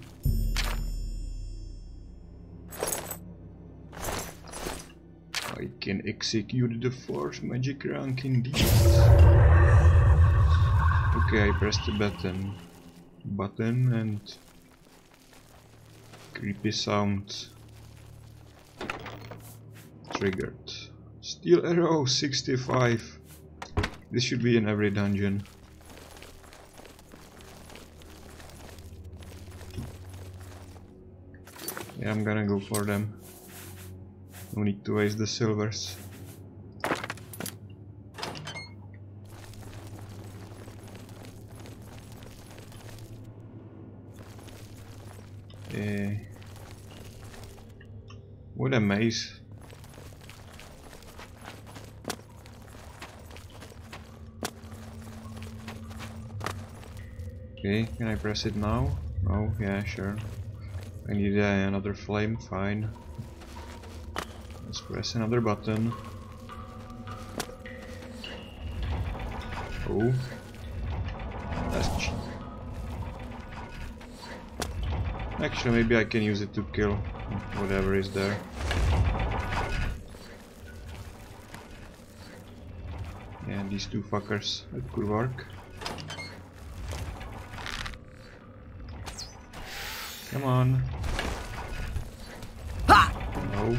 Speaker 1: I can execute the force magic rank indeed. Okay, I pressed the button. Button and creepy sound triggered. Steel arrow 65. This should be in every dungeon. Yeah, I'm gonna go for them. No need to waste the silvers. Maze. Okay, can I press it now? Oh, yeah, sure. I need uh, another flame, fine. Let's press another button. Oh. That's cheap. Actually, maybe I can use it to kill whatever is there. Yeah, these two fuckers. That could work. Come on. No.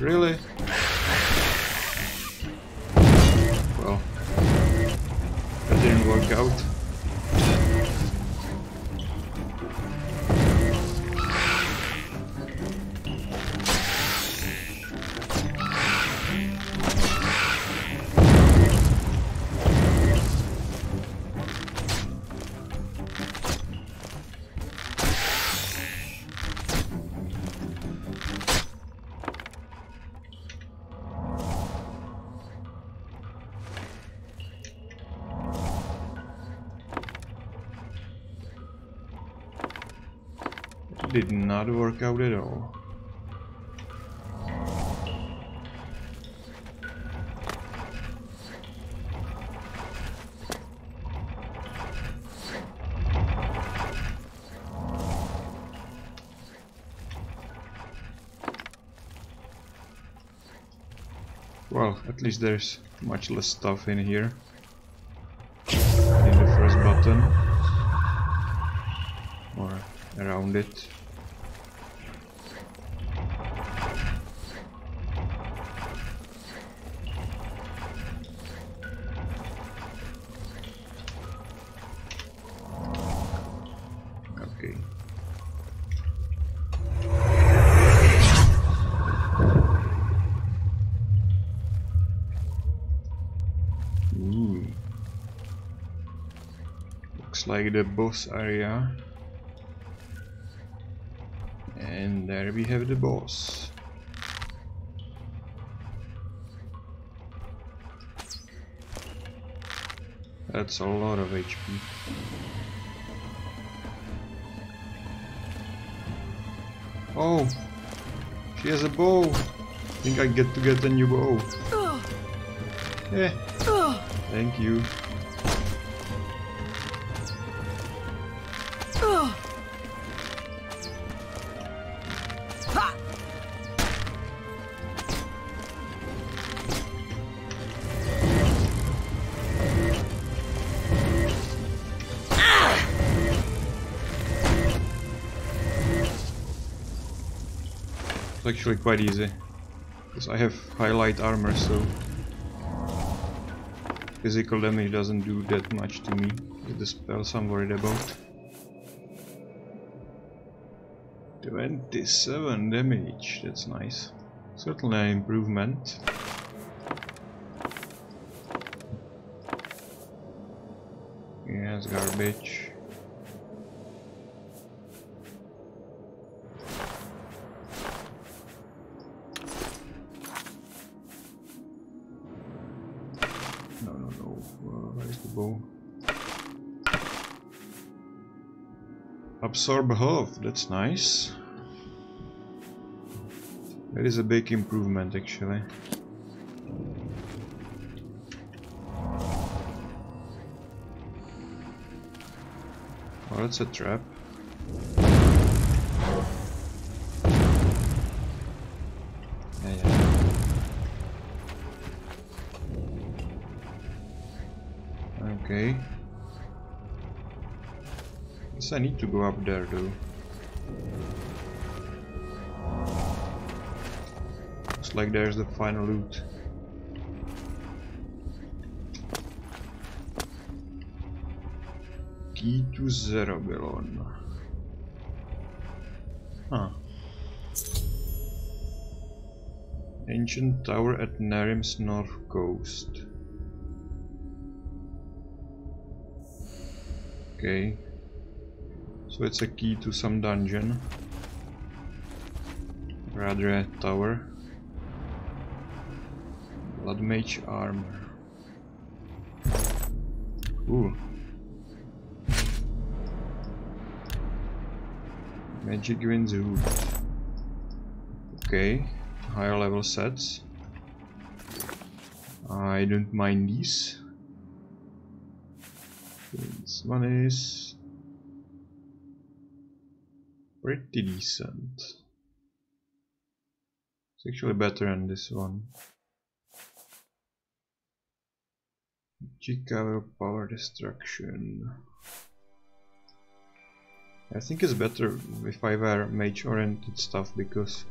Speaker 1: Really? At all. Well, at least there's much less stuff in here. looks like the boss area. And there we have the boss. That's a lot of HP oh she has a bow. I think I get to get a new bow. Yeah thank you. Actually quite easy. Because I have highlight armor, so physical damage doesn't do that much to me. With the spells I'm worried about. 27 damage, that's nice. Certainly an improvement. Yes, garbage. Absorb health, that's nice. That is a big improvement actually. Oh, that's a trap. Need to go up there though. Looks like there's the final loot. Key to Zerobelon. Huh. Ancient tower at Nehrim's north coast. Okay. So it's a key to some dungeon. Rather a tower. Blood mage armor. Ooh. Magic Winds hood. Okay. Higher level sets. I don't mind these. This one is pretty decent. It's actually better than this one. Chicago power destruction. I think it's better if I wear mage oriented stuff because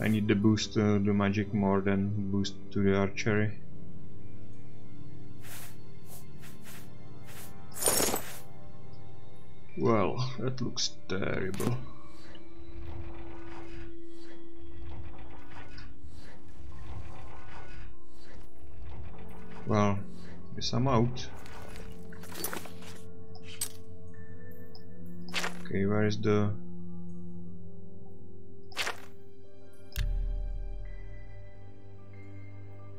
Speaker 1: I need the boost to the magic more than boost to the archery. Well, that looks terrible. Well, guess I'm out. Okay, where is the...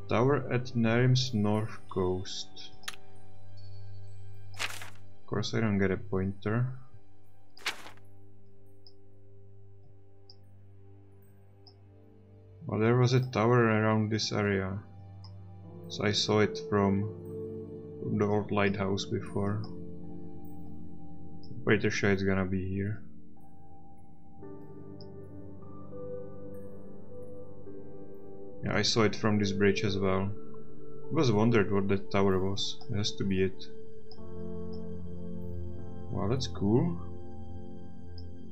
Speaker 1: Tower at Nehrim's north coast. Course I don't get a pointer. Well, there was a tower around this area. So I saw it from, from the old lighthouse before. Pretty sure it's gonna be here. Yeah, I saw it from this bridge as well. I was wondered what that tower was. It has to be it. Wow, that's cool.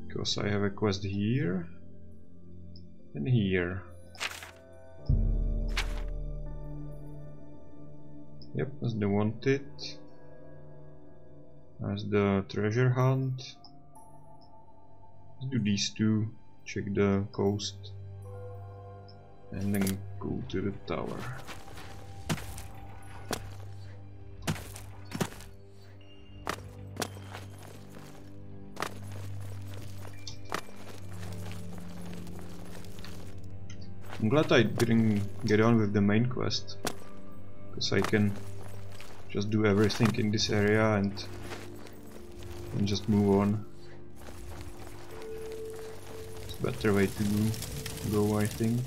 Speaker 1: Because I have a quest here and here. Yep, that's the wanted. That's the treasure hunt. Let's do these two. Check the coast. And then go to the tower. I'm glad I didn't get on with the main quest. Because I can just do everything in this area and and just move on. It's a better way to go, I think.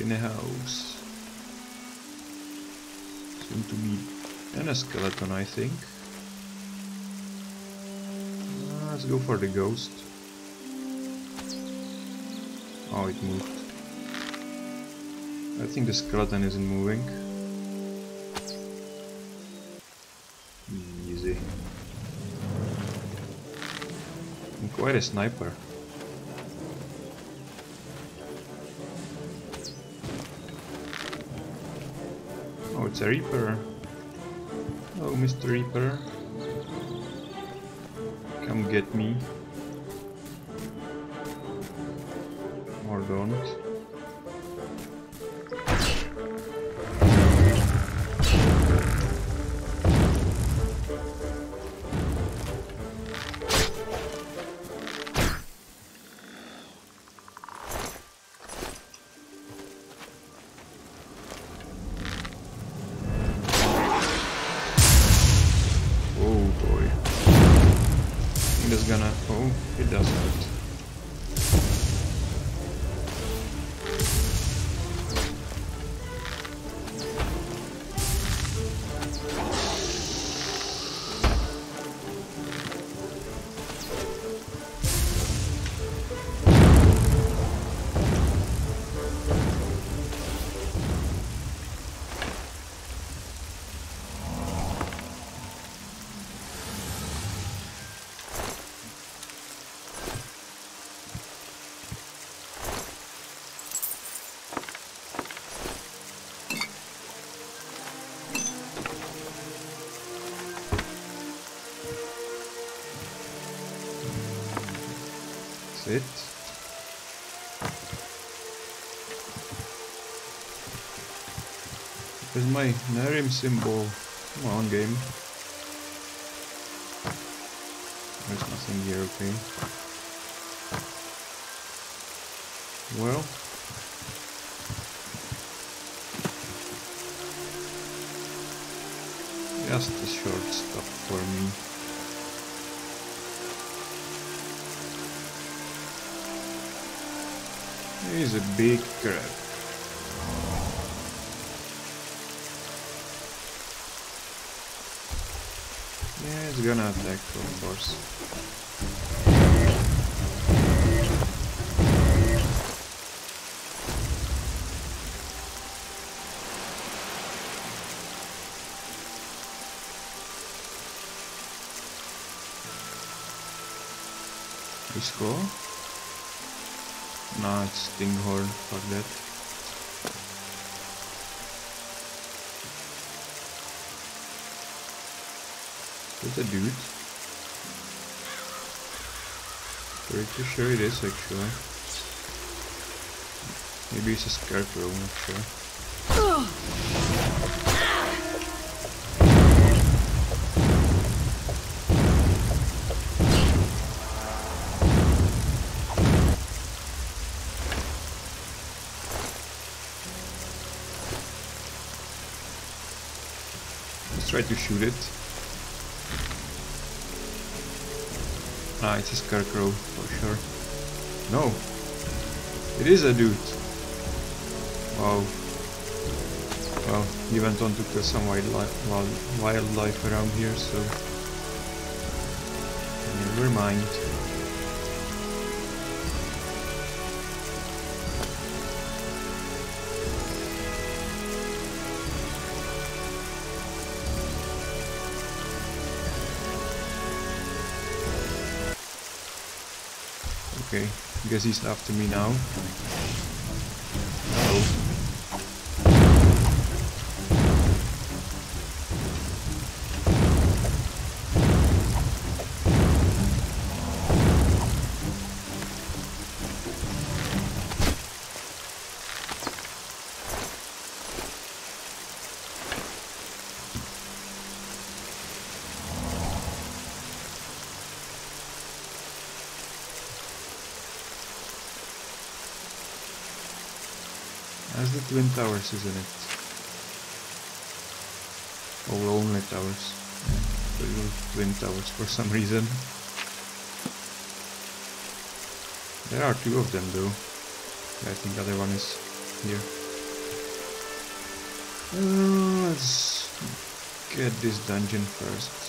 Speaker 1: In a house. Soon to be and a skeleton, I think. Uh, Let's go for the ghost. Oh, it moved. I think the skeleton isn't moving. Easy. I'm quite a sniper. It's a Reaper. Oh, Mr. Reaper. Come get me. Or don't. My Nehrim symbol? Come on, game. There's nothing here, okay. Well. Just a short stop for me. He's a big crab. Gonna attack, of course. Let's go. No, it's Stinghorn, fuck that. A dude? Pretty sure it is actually. Maybe it's a scarecrow, I'm not sure. Let's try to shoot it. Ah, it's a scarecrow for sure. No! It is a dude! Wow. Well, he went on to kill some wildlife, wild, wildlife around here, so... Never mind. Guess he's after me now. Hello. That's the Twin Towers, isn't it? Oh, only towers. Yeah, little Twin Towers for some reason. There are two of them though. I think the other one is here. Uh, let's get this dungeon first.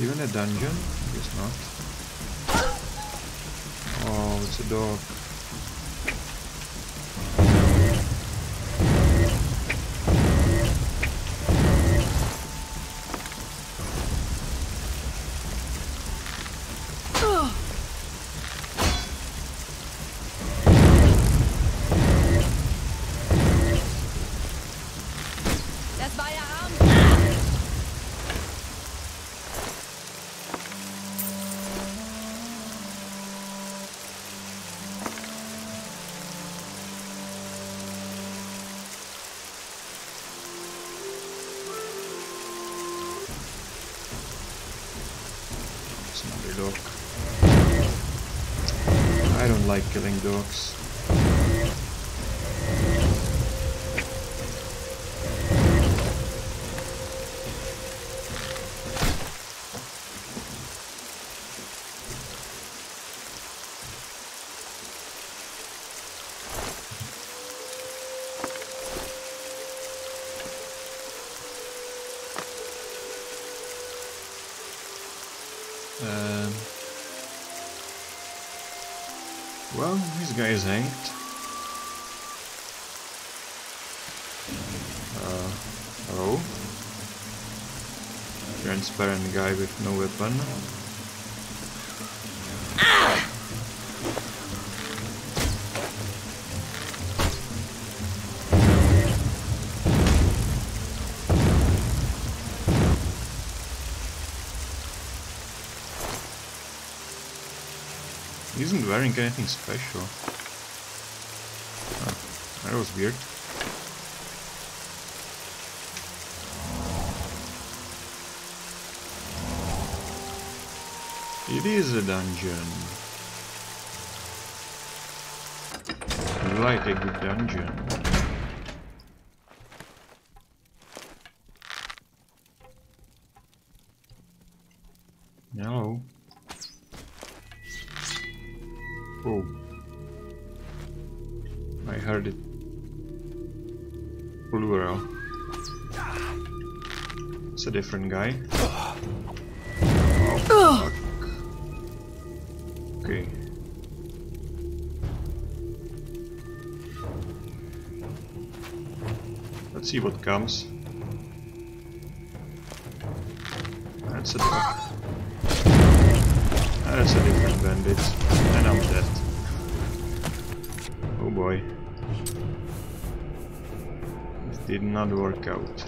Speaker 1: It even a dungeon? I Guess not. Oh, it's a dog. This guy is hanged. Uh, hello? Transparent guy with no weapon. Isn't wearing anything special. Oh, that was weird. It is a dungeon. Like a good dungeon. Different guy. Oh. Okay. Let's see what comes. That's a. That's a different bandit. And I'm dead. Oh boy. This did not work out.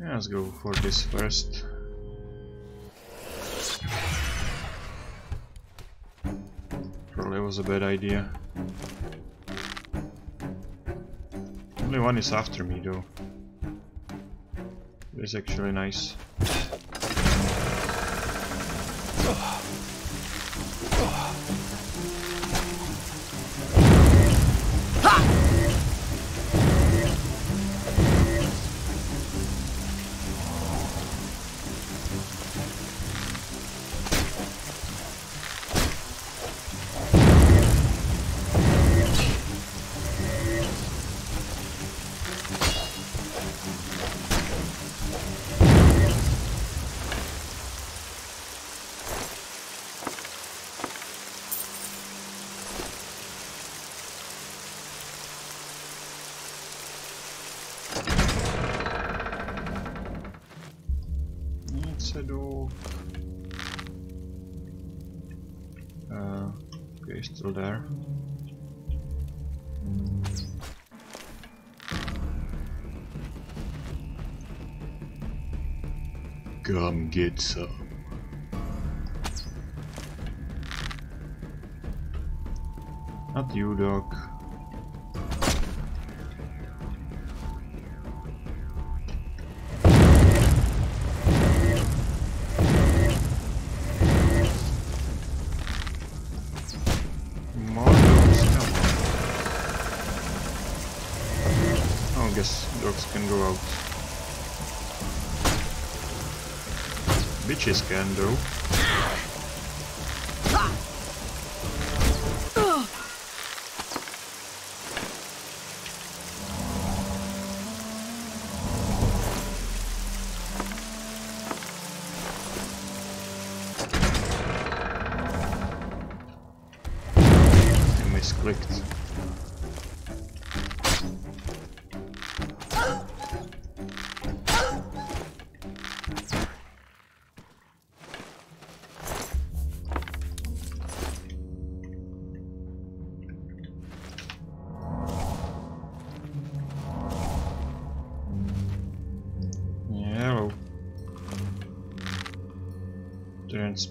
Speaker 1: Let's go for this first. Probably was a bad idea. Only one is after me though. It's actually nice. Come get some. Not you, dog. Can though.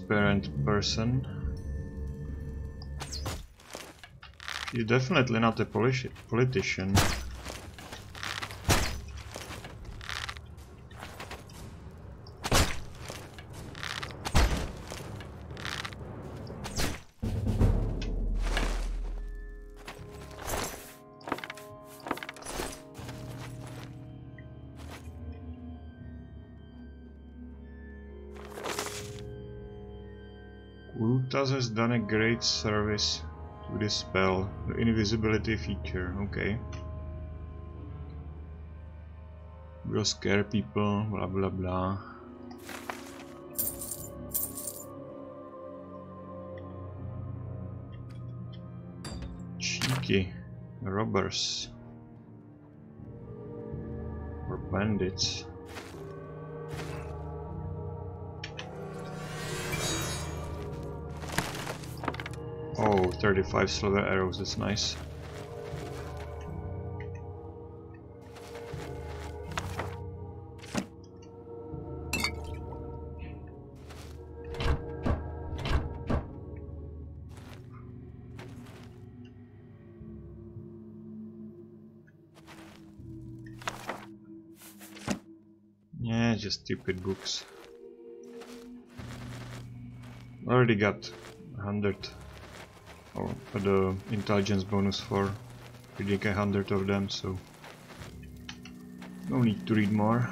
Speaker 1: Transparent person. You're definitely not a politi politician. Done a great service to this spell. The invisibility feature, okay. Will scare people, blah blah blah. Cheeky robbers or bandits. 35 silver arrows, that's nice. Yeah, just stupid books. Already got 100 or the intelligence bonus for reading a hundred of them, so no need to read more.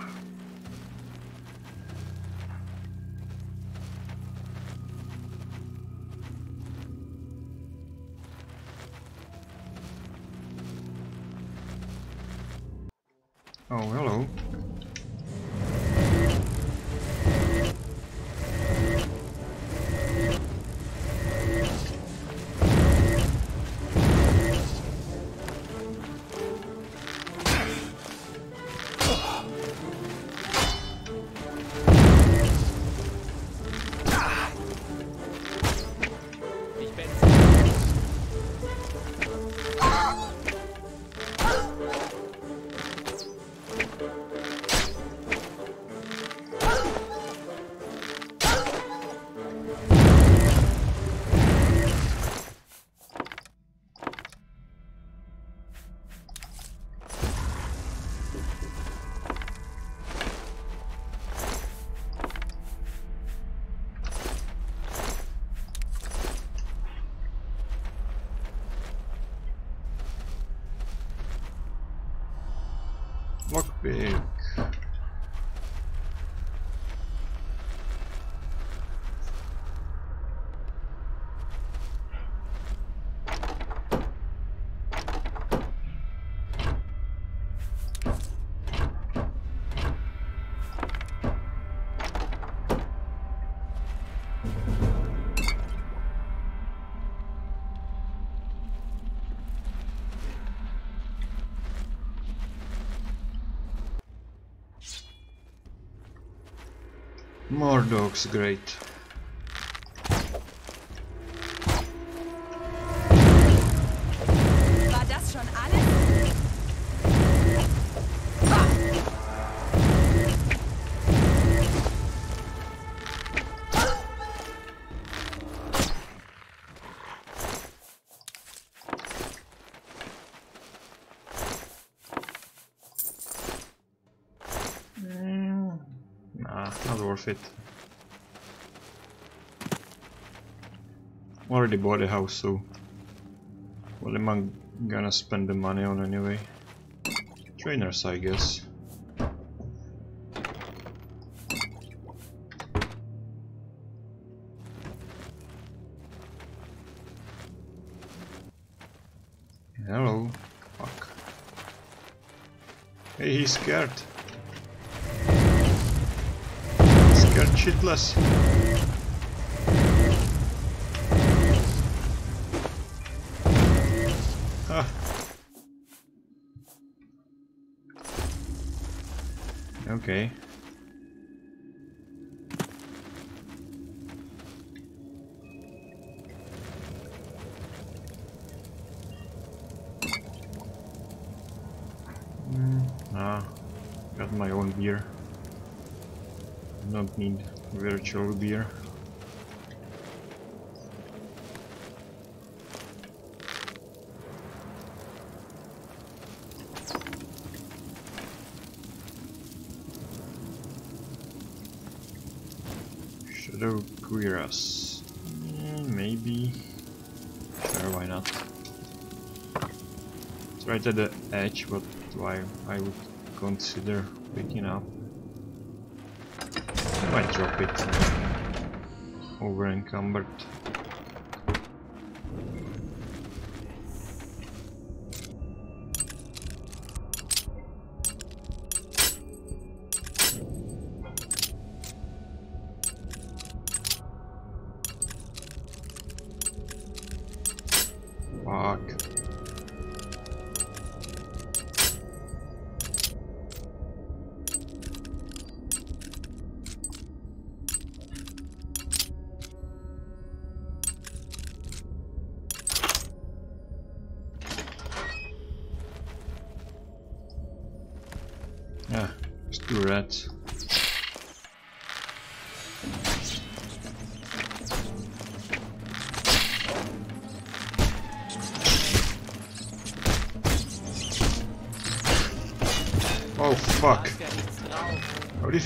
Speaker 1: Dogs, great.
Speaker 5: War das schon alles?
Speaker 1: Nah, not worth it. Already bought a house, so what am I gonna spend the money on anyway? Trainers, I guess. Hello. Fuck. Hey, he's scared. Scared shitless. Virtual beer. Shadow Cuirass. Mm, maybe. Sure, why not? It's right at the edge, but why I would consider picking up. I drop it. Over encumbered.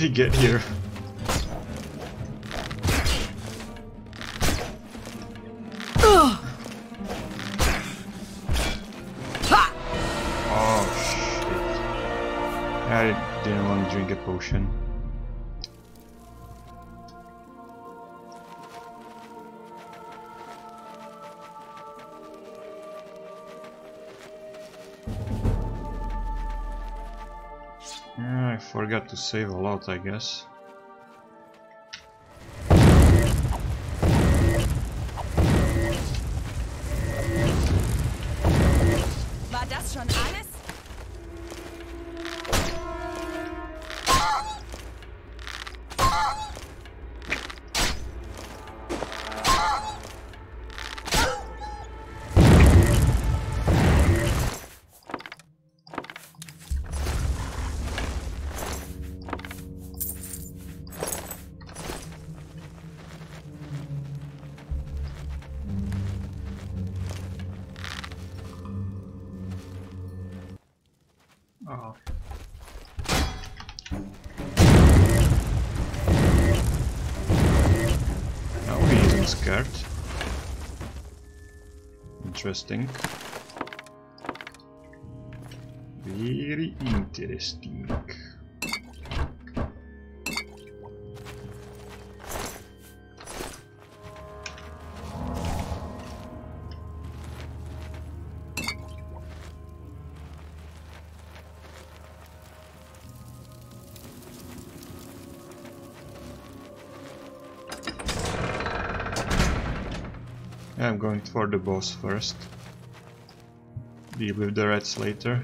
Speaker 1: He get here? Save a lot, I guess. Interesting. Very interesting. For the boss first. Deal with the rats later.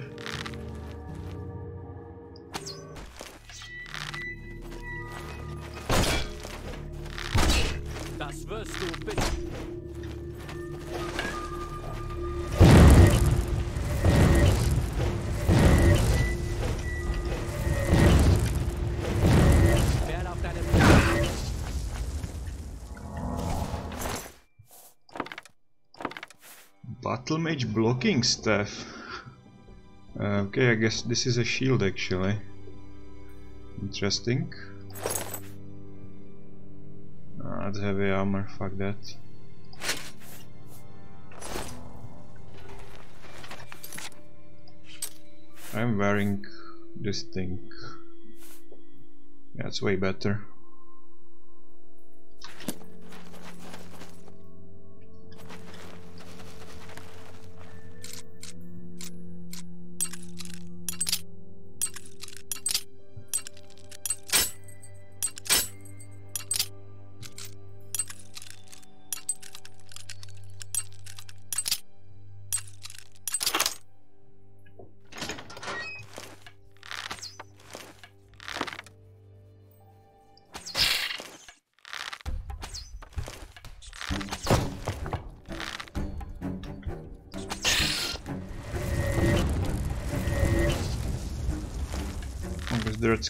Speaker 1: Battle Mage blocking staff. Uh, okay, I guess this is a shield actually. Interesting. Ah, that's heavy armor, fuck that. I'm wearing this thing. It's way better.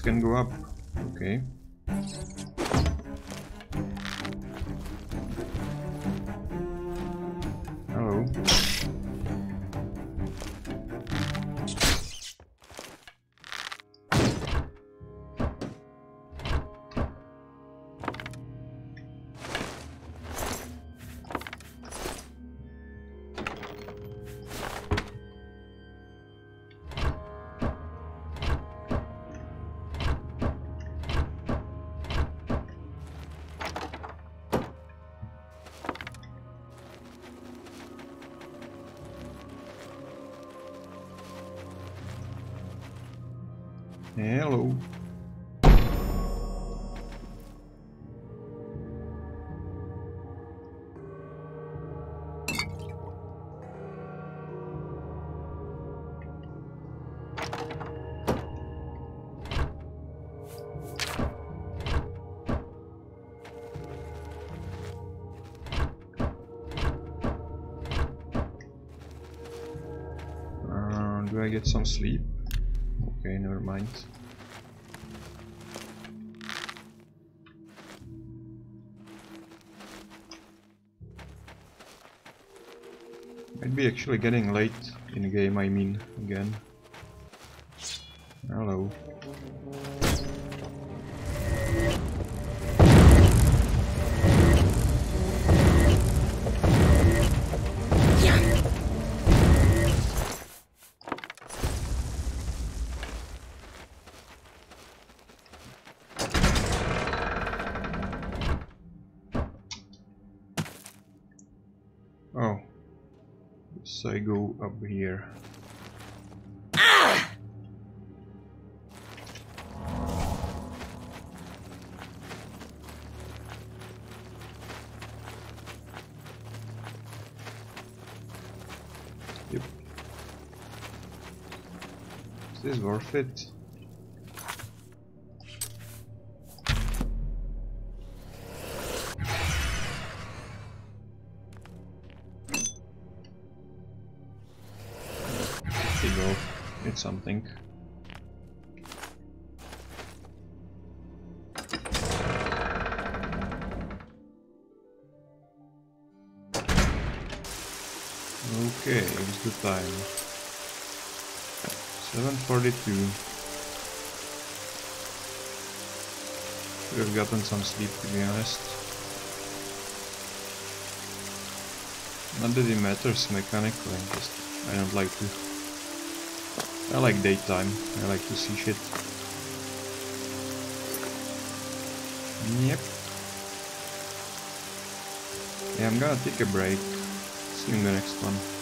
Speaker 1: Can go up. Okay. I get some sleep? Okay, never mind. Might be actually getting late in the game, I mean, again. Up here. Yep. Is this worth it? Something. Okay, it's the time. 742. We've gotten some sleep to be honest. Not that it matters mechanically, just I don't like to I like daytime. I like to see shit. Yep. Yeah, I'm gonna take a break. See you in the next one.